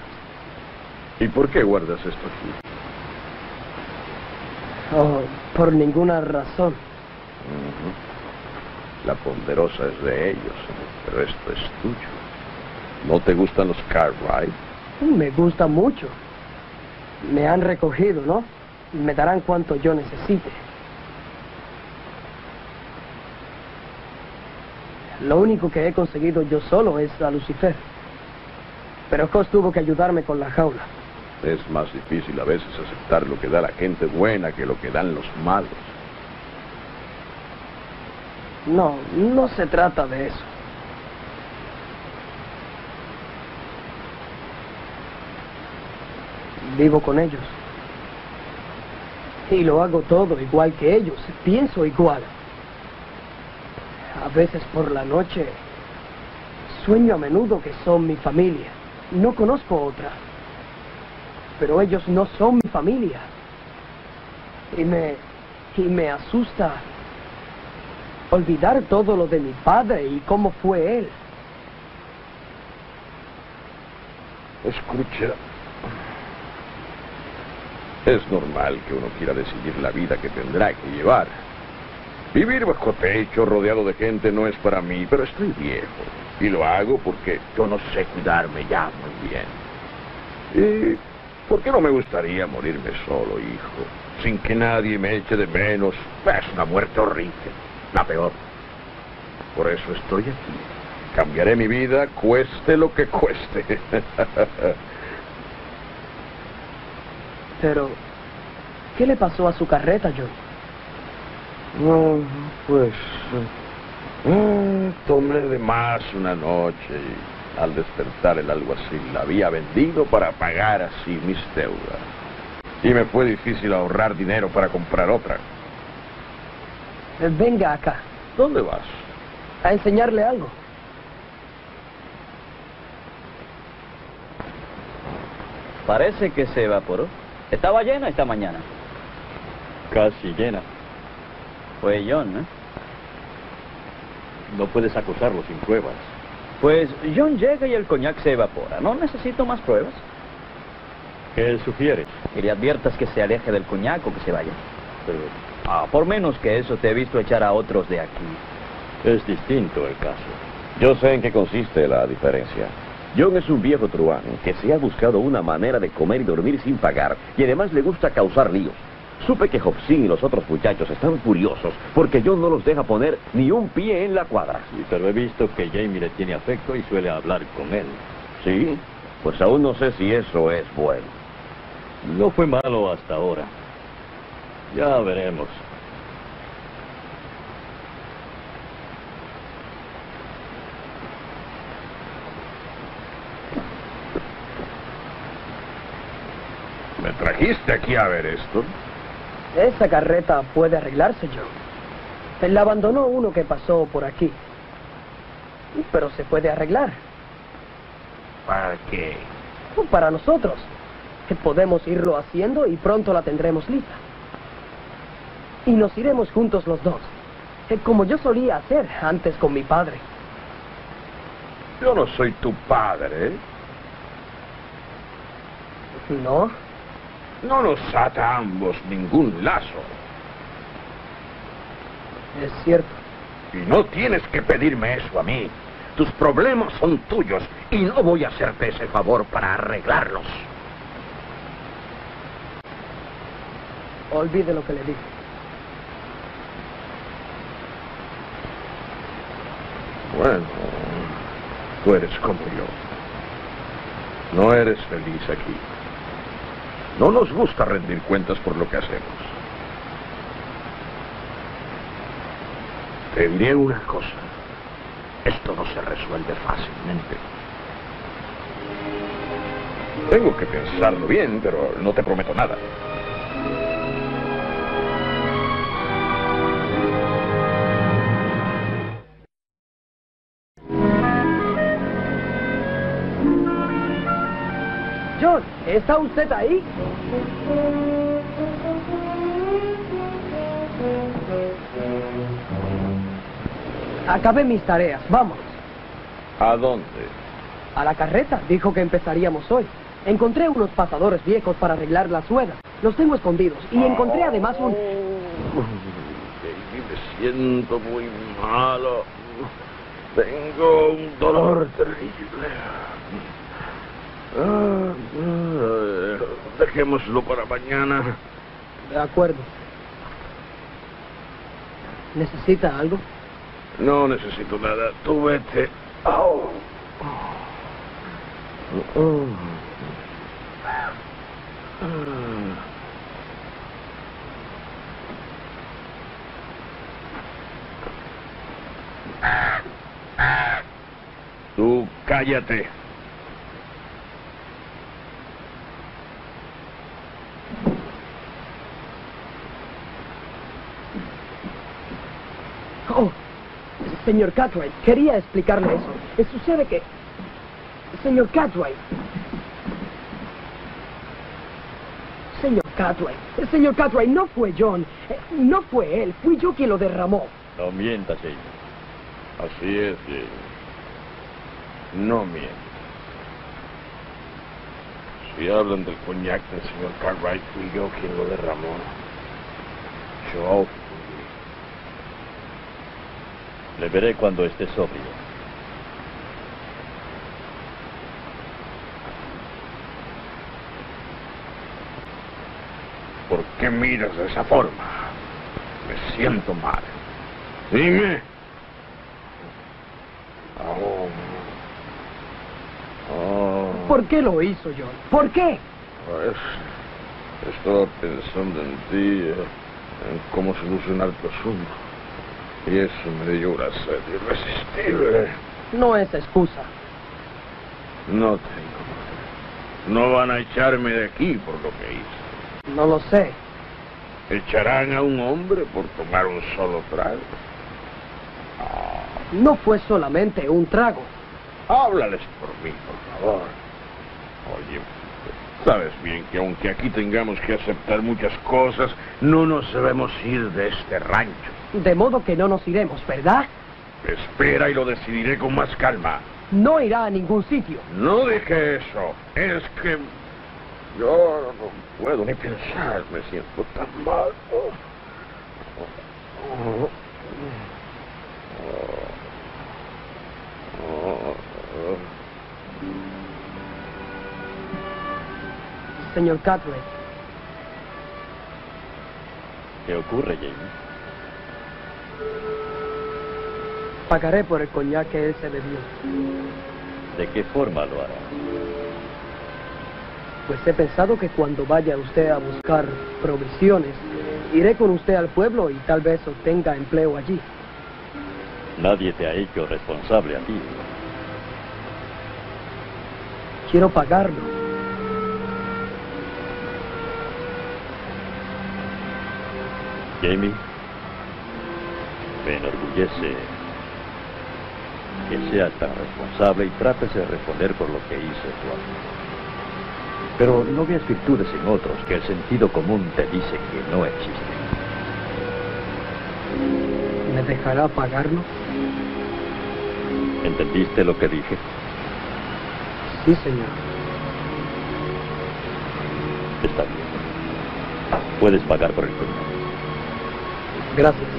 ¿Y por qué guardas esto aquí? Oh, por ninguna razón. La ponderosa es de ellos, pero esto es tuyo. ¿No te gustan los Cartwright? Me gusta mucho. Me han recogido, ¿no? Me darán cuanto yo necesite. Lo único que he conseguido yo solo es a Lucifer. Pero Cos tuvo que ayudarme con la jaula. Es más difícil a veces aceptar lo que da la gente buena que lo que dan los malos. No, no se trata de eso. Vivo con ellos. Y lo hago todo igual que ellos. Pienso igual. A veces por la noche sueño a menudo que son mi familia. No conozco otra. Pero ellos no son mi familia. Y me y me asusta olvidar todo lo de mi padre y cómo fue él. Escucha. Es normal que uno quiera decidir la vida que tendrá que llevar. Vivir bajo techo, rodeado de gente, no es para mí, pero estoy viejo. Y lo hago porque yo no sé cuidarme ya muy bien. ¿Y por qué no me gustaría morirme solo, hijo? Sin que nadie me eche de menos. Es una muerte horrible. La peor. Por eso estoy aquí. Cambiaré mi vida, cueste lo que cueste. [LAUGHS] Pero, ¿qué le pasó a su carreta, John? No, pues... eh, tomé de más una noche y al despertar el alguacil la había vendido para pagar así mis deudas. Y me fue difícil ahorrar dinero para comprar otra. Eh, Venga acá, ¿Dónde vas? a enseñarle algo. Parece que se evaporó. Estaba llena esta mañana. Casi llena. Fue John, ¿eh? No puedes acusarlo sin pruebas. Pues John llega y el coñac se evapora. No necesito más pruebas. ¿Qué sugieres? Y le adviertas que se aleje del coñac o que se vaya. Ah, por menos que eso te he visto echar a otros de aquí. Es distinto el caso. Yo sé en qué consiste la diferencia. John es un viejo truán que se ha buscado una manera de comer y dormir sin pagar y además le gusta causar líos. Supe que Hobson y los otros muchachos están furiosos porque John no los deja poner ni un pie en la cuadra. Sí, pero he visto que Jamie le tiene afecto y suele hablar con él. ¿Sí? Pues aún no sé si eso es bueno. No fue malo hasta ahora. Ya veremos. ¿Me trajiste aquí a ver esto? Esa carreta puede arreglarse, John. La abandonó uno que pasó por aquí. Pero se puede arreglar. ¿Para qué? Para nosotros. Que podemos irlo haciendo y pronto la tendremos lista. Y nos iremos juntos los dos. eh, Como yo solía hacer antes con mi padre. Yo no soy tu padre. ¿eh? ¿No? No nos ata a ambos ningún lazo. Es cierto. Y no tienes que pedirme eso a mí. Tus problemas son tuyos y no voy a hacerte ese favor para arreglarlos. Olvide lo que le dije. Bueno, tú eres como yo. No eres feliz aquí. No nos gusta rendir cuentas por lo que hacemos. Te diré una cosa. Esto no se resuelve fácilmente. Tengo que pensarlo bien, pero no te prometo nada. ¿Está usted ahí? Acabé mis tareas, vamos. ¿A dónde? A la carreta, dijo que empezaríamos hoy. Encontré unos pasadores viejos para arreglar las ruedas. Los tengo escondidos. Y encontré además un... Baby, me siento muy malo. Tengo un dolor terrible. Ah, ah, dejémoslo para mañana. De acuerdo. ¿Necesita algo? No necesito nada. Tú vete. Au. Oh. Tú cállate. Oh, señor Cartwright, quería explicarle eso. Eh, Sucede que... Señor Cartwright. Señor Cartwright, eh, señor Cartwright, no fue John. Eh, No fue él, fui yo quien lo derramó. No mientas, Jamie. Así es, Jamie. No miento. Si hablan del coñac del señor Cartwright, fui yo quien lo derramó. Yo Le veré cuando esté sobrio. ¿Por qué miras de esa forma? Me siento mal. Dime. Oh. Oh. ¿Por qué lo hizo John? ¿Por qué? Pues, estaba pensando en ti, eh, en cómo solucionar tu asunto. Y eso me dio una sed irresistible. No es excusa. No tengo. No van a echarme de aquí por lo que hice. No lo sé. ¿Echarán a un hombre por tomar un solo trago? No fue solamente un trago. Háblales por mí, por favor. Oye, sabes bien que aunque aquí tengamos que aceptar muchas cosas, no nos debemos ir de este rancho. De modo que no nos iremos, ¿verdad? Espera y lo decidiré con más calma. No irá a ningún sitio. No dije eso. Es que yo no puedo ni pensar. Me siento tan mal. Señor Cartwright, ¿Qué ocurre, Jamie? pagaré por el coñac que él se bebió. ¿De qué forma lo hará? Pues he pensado que cuando vaya usted a buscar provisiones, iré con usted al pueblo y tal vez obtenga empleo allí. Nadie te ha hecho responsable a ti. Quiero pagarlo. Jamie, me enorgullece que seas tan responsable y trates de responder por lo que hizo tu amigo. Pero no veas virtudes en otros que el sentido común te dice que no existen. ¿Me dejará pagarlo? ¿Entendiste lo que dije? Sí, señor. Está bien. Puedes pagar por el coñac. Gracias.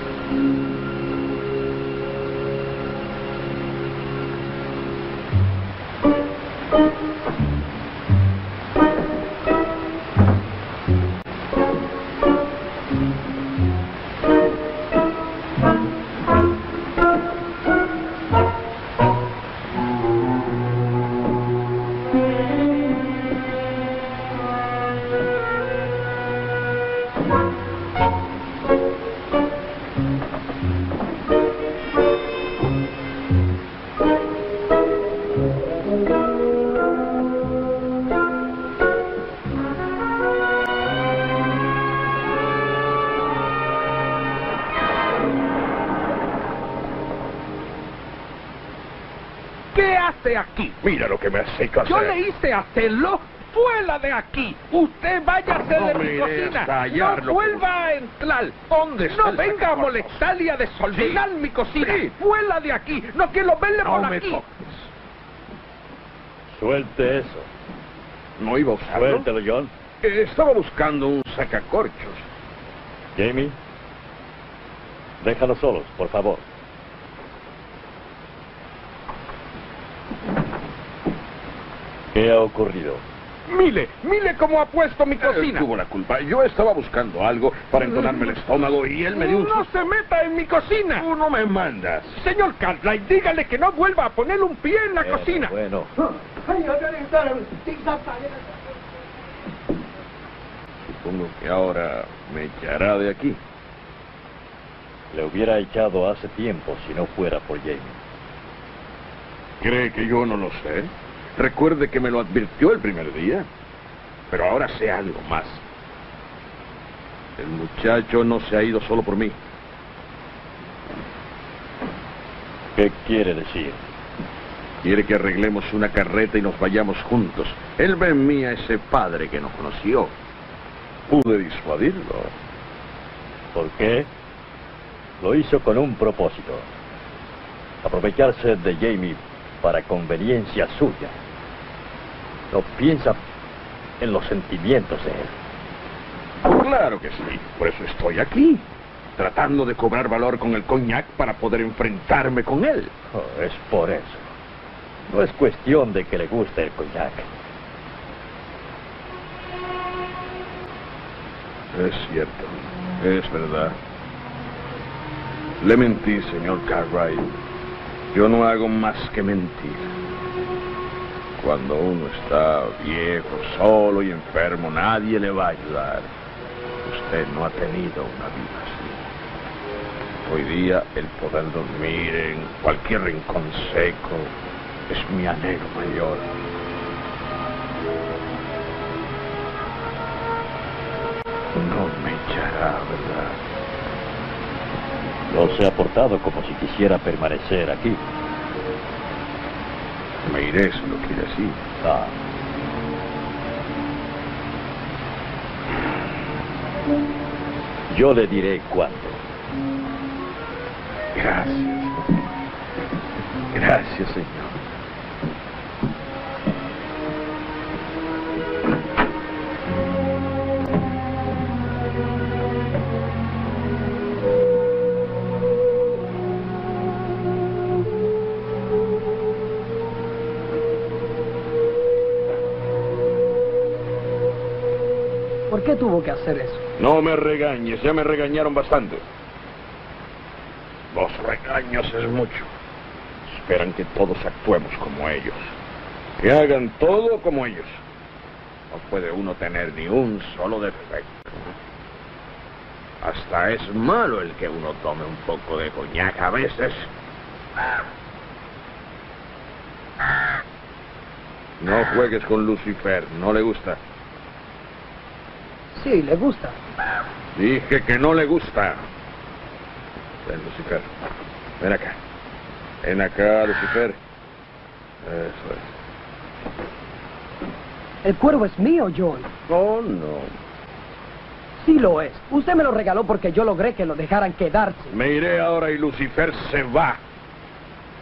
Le hice hacerlo. fuera de aquí. Usted váyase No de mi cocina. no vuelva a entrar. ¿Dónde está No venga a molestar y a desordenar Sí. mi cocina. Sí. Fuera de aquí. No quiero verle No por aquí. toques. Suelte eso. No iba a usarlo. Suéltelo, John. Eh, Estaba buscando un sacacorchos. Jamie, déjalos solos, por favor. ¿Qué ha ocurrido? Mire, mire cómo ha puesto mi cocina. Él tuvo la culpa. Yo estaba buscando algo para entonarme el estómago y él me dio un No se meta en mi cocina. Tú no me mandas. Señor Cartwright, dígale que no vuelva a poner un pie en la Bueno, cocina. Bueno, Supongo que ahora me echará de aquí. le hubiera echado hace tiempo si no fuera por Jamie. ¿Cree que yo no lo sé? Recuerde que me lo advirtió el primer día. Pero ahora sé algo más. El muchacho no se ha ido solo por mí. ¿Qué quiere decir? Quiere que arreglemos una carreta y nos vayamos juntos. Él ve en mí a ese padre que no conoció. Pude disuadirlo. ¿Por qué? Lo hizo con un propósito. Aprovecharse de Jamie para conveniencia suya. No piensa en los sentimientos de él. Claro que sí. Por eso estoy aquí. Tratando de cobrar valor con el coñac para poder enfrentarme con él. Oh, es por eso. No es cuestión de que le guste el coñac. Es cierto. Es verdad. Le mentí, señor Cartwright. Yo no hago más que mentir. Cuando uno está viejo, solo y enfermo, nadie le va a ayudar. Usted no ha tenido una vida así. Hoy día el poder dormir en cualquier rincón seco es mi anhelo mayor. No me echará, ¿verdad? No se ha portado como si quisiera permanecer aquí. Me iré si lo quiere así. Ah. Yo le diré cuándo. Gracias. Gracias, señor. Qué tuvo que hacer eso? No me regañes, ya me regañaron bastante. Los regaños es mucho. Esperan que todos actuemos como ellos. Que hagan todo como ellos. No puede uno tener ni un solo defecto. Hasta es malo el que uno tome un poco de coñac a veces. No juegues con Lucifer, no le gusta. Sí, le gusta. Dije que no le gusta. Ven, Lucifer. Ven acá. Ven acá, Lucifer. Eso es. El cuervo es mío, John. Oh, no. Sí lo es. Usted me lo regaló porque yo logré que lo dejaran quedarse. Me iré ahora y Lucifer se va.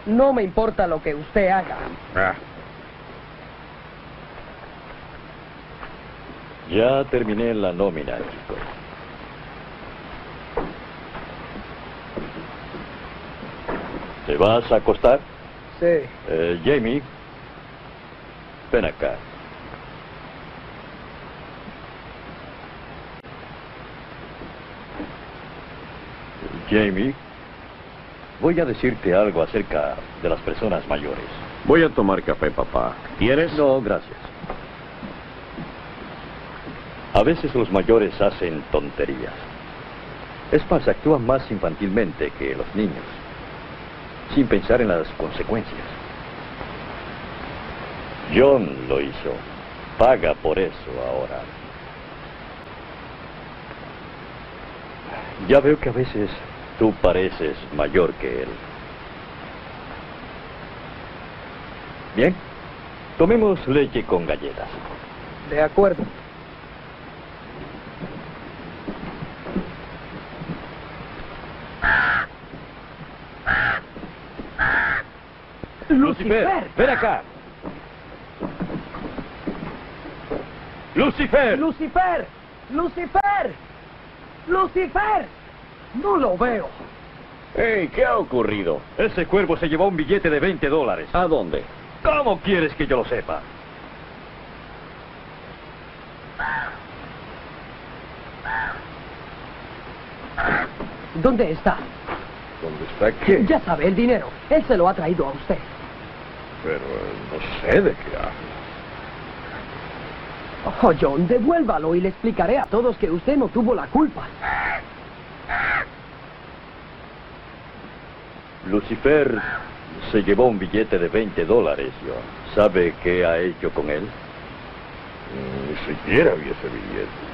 No me importa lo que usted haga. Ah, Ya terminé la nómina, chicos. ¿Te vas a acostar? Sí. Eh, Jamie, ven acá. Jamie, voy a decirte algo acerca de las personas mayores. Voy a tomar café, papá. ¿Quieres? No, gracias. A veces los mayores hacen tonterías. Es más, actúan más infantilmente que los niños, sin pensar en las consecuencias. John lo hizo. Paga por eso ahora. Ya veo que a veces tú pareces mayor que él. Bien, tomemos leche con galletas. De acuerdo. Lucifer, ven acá. Lucifer. Lucifer. Lucifer. Lucifer. No lo veo. Hey, ¿qué ha ocurrido? Ese cuervo se llevó un billete de 20 dólares. ¿A dónde? ¿Cómo quieres que yo lo sepa? ¿Dónde está? ¿Dónde está qué? Ya sabe, el dinero. Él se lo ha traído a usted. Pero eh, no sé de qué habla. Oh, John, devuélvalo y le explicaré a todos que usted no tuvo la culpa. Lucifer se llevó un billete de 20 dólares, John. ¿Sabe qué ha hecho con él? Ni siquiera vi ese billete.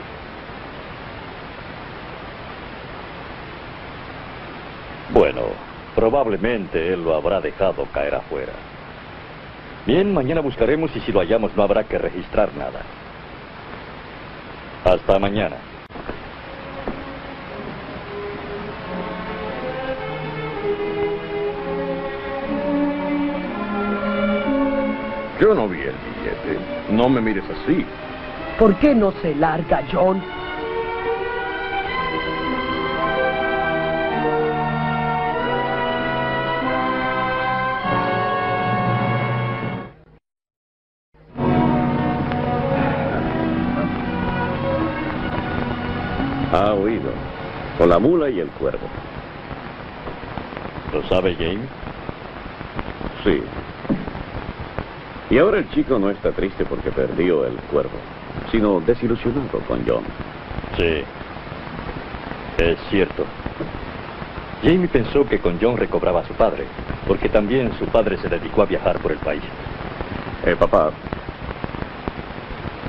Bueno, probablemente él lo habrá dejado caer afuera. Bien, mañana buscaremos y si lo hallamos no habrá que registrar nada. Hasta mañana. Yo no vi el billete. No me mires así. ¿Por qué no se larga, John? Con la mula y el cuervo. ¿Lo sabe James? Sí. Y ahora el chico no está triste porque perdió el cuervo, sino desilusionado con John. Sí. Es cierto. Jamie pensó que con John recobraba a su padre, porque también su padre se dedicó a viajar por el país. Eh, papá.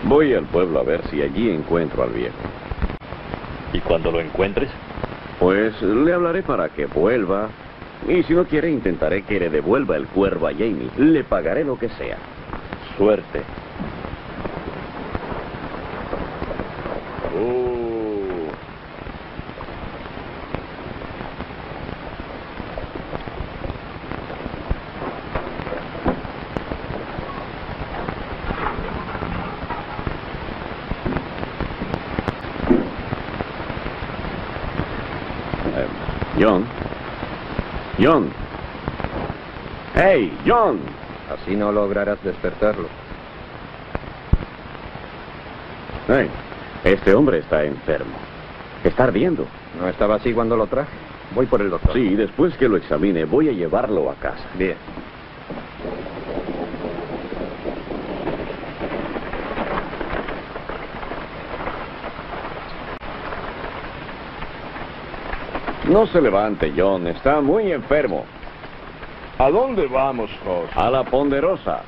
Voy al pueblo a ver si allí encuentro al viejo. ¿Y cuando lo encuentres? Pues le hablaré para que vuelva. Y si no quiere, intentaré que le devuelva el cuervo a Jamie. Le pagaré lo que sea. Suerte. Oh. Eh, John. John. Hey, John. Así no lograrás despertarlo. Hey, este hombre está enfermo. Está ardiendo. ¿No estaba así cuando lo traje? Voy por el doctor. Sí, después que lo examine, voy a llevarlo a casa. Bien. No se levante, John. Está muy enfermo. ¿A dónde vamos, Jos? A la ponderosa.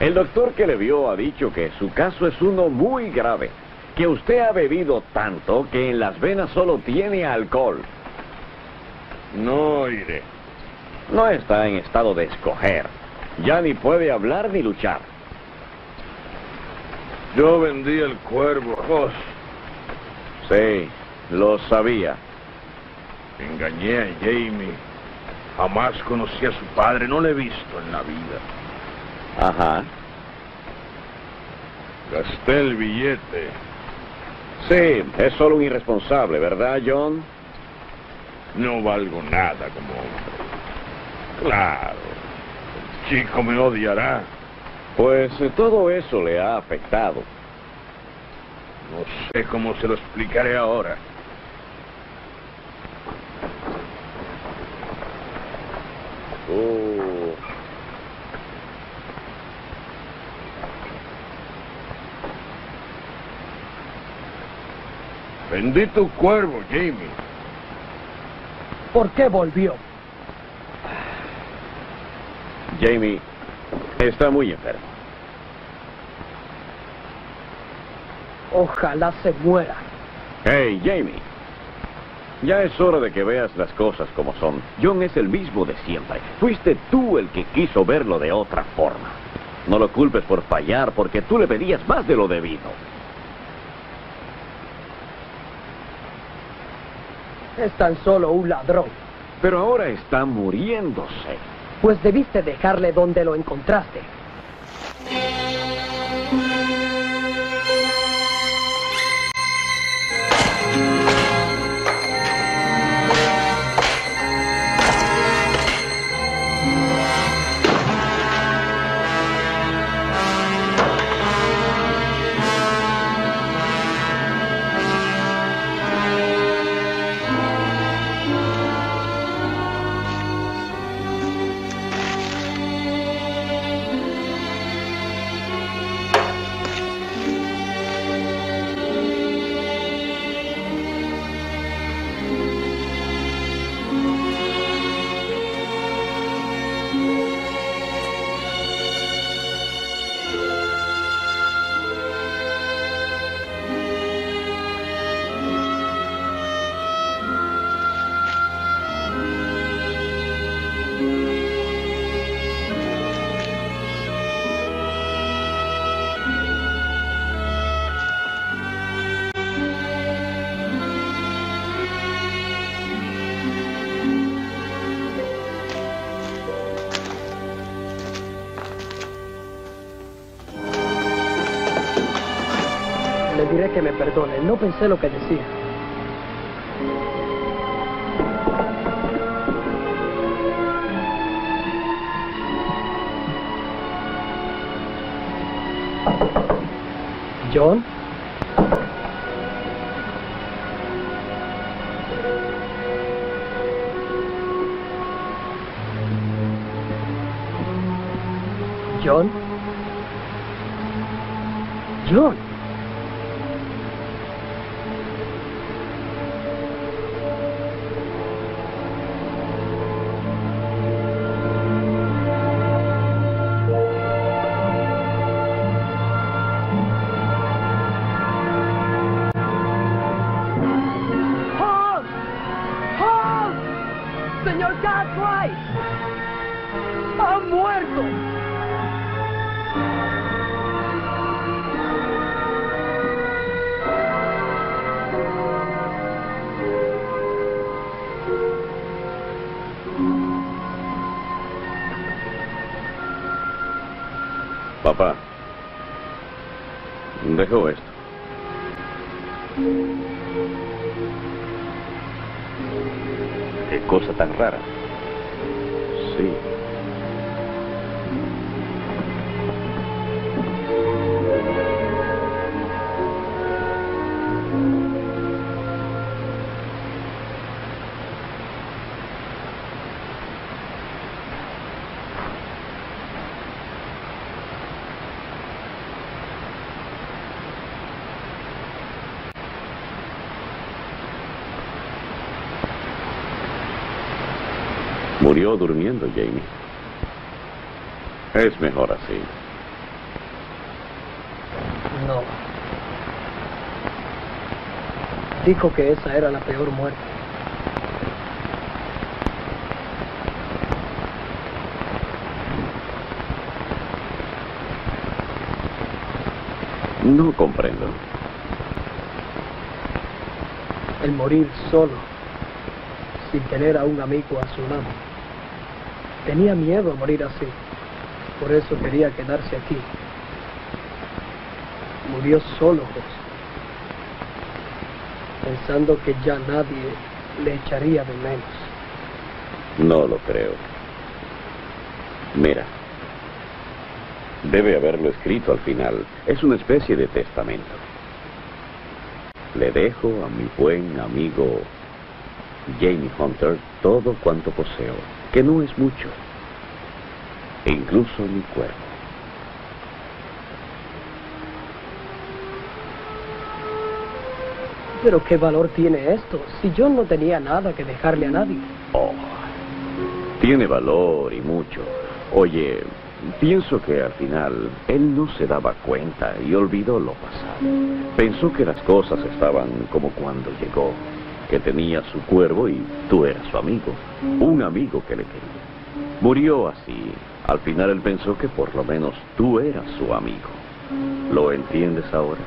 El doctor que le vio ha dicho que su caso es uno muy grave. Que usted ha bebido tanto que en las venas solo tiene alcohol. No iré. No está en estado de escoger. Ya ni puede hablar ni luchar. Yo vendí el cuervo, Jos. Sí, lo sabía. Engañé a Jamie. Jamás conocí a su padre, no le he visto en la vida. Ajá. Gasté el billete. Sí, es solo un irresponsable, ¿verdad, John? No valgo nada como hombre. Claro. El chico me odiará. Pues eh, todo eso le ha afectado. No sé cómo se lo explicaré ahora. Oh. Vendí tu cuervo, Jamie. ¿Por qué volvió? Jamie está muy enfermo. Ojalá se muera. Hey, Jamie. Ya es hora de que veas las cosas como son. John es el mismo de siempre. Fuiste tú el que quiso verlo de otra forma. No lo culpes por fallar, porque tú le pedías más de lo debido. Es tan solo un ladrón. Pero ahora está muriéndose. Pues debiste dejarle donde lo encontraste. Lo que Murió durmiendo, Jamie. Es mejor así. No. Dijo que esa era la peor muerte. No comprendo. El morir solo, sin tener a un amigo a su lado. Tenía miedo a morir así. Por eso quería quedarse aquí. Murió solo. Pensando que ya nadie le echaría de menos. No lo creo. Mira. Debe haberlo escrito al final. Es una especie de testamento. Le dejo a mi buen amigo Jamie Hunter todo cuanto poseo, que no es mucho, e incluso mi cuerpo. Pero ¿qué valor tiene esto? Si yo no tenía nada que dejarle a nadie. Oh, tiene valor y mucho. Oye, pienso que al final él no se daba cuenta y olvidó lo pasado. Pensó que las cosas estaban como cuando llegó, que tenía su cuervo y tú eras su amigo, un amigo que le quería. Murió así, Al final él pensó que por lo menos tú eras su amigo. ¿Lo entiendes ahora?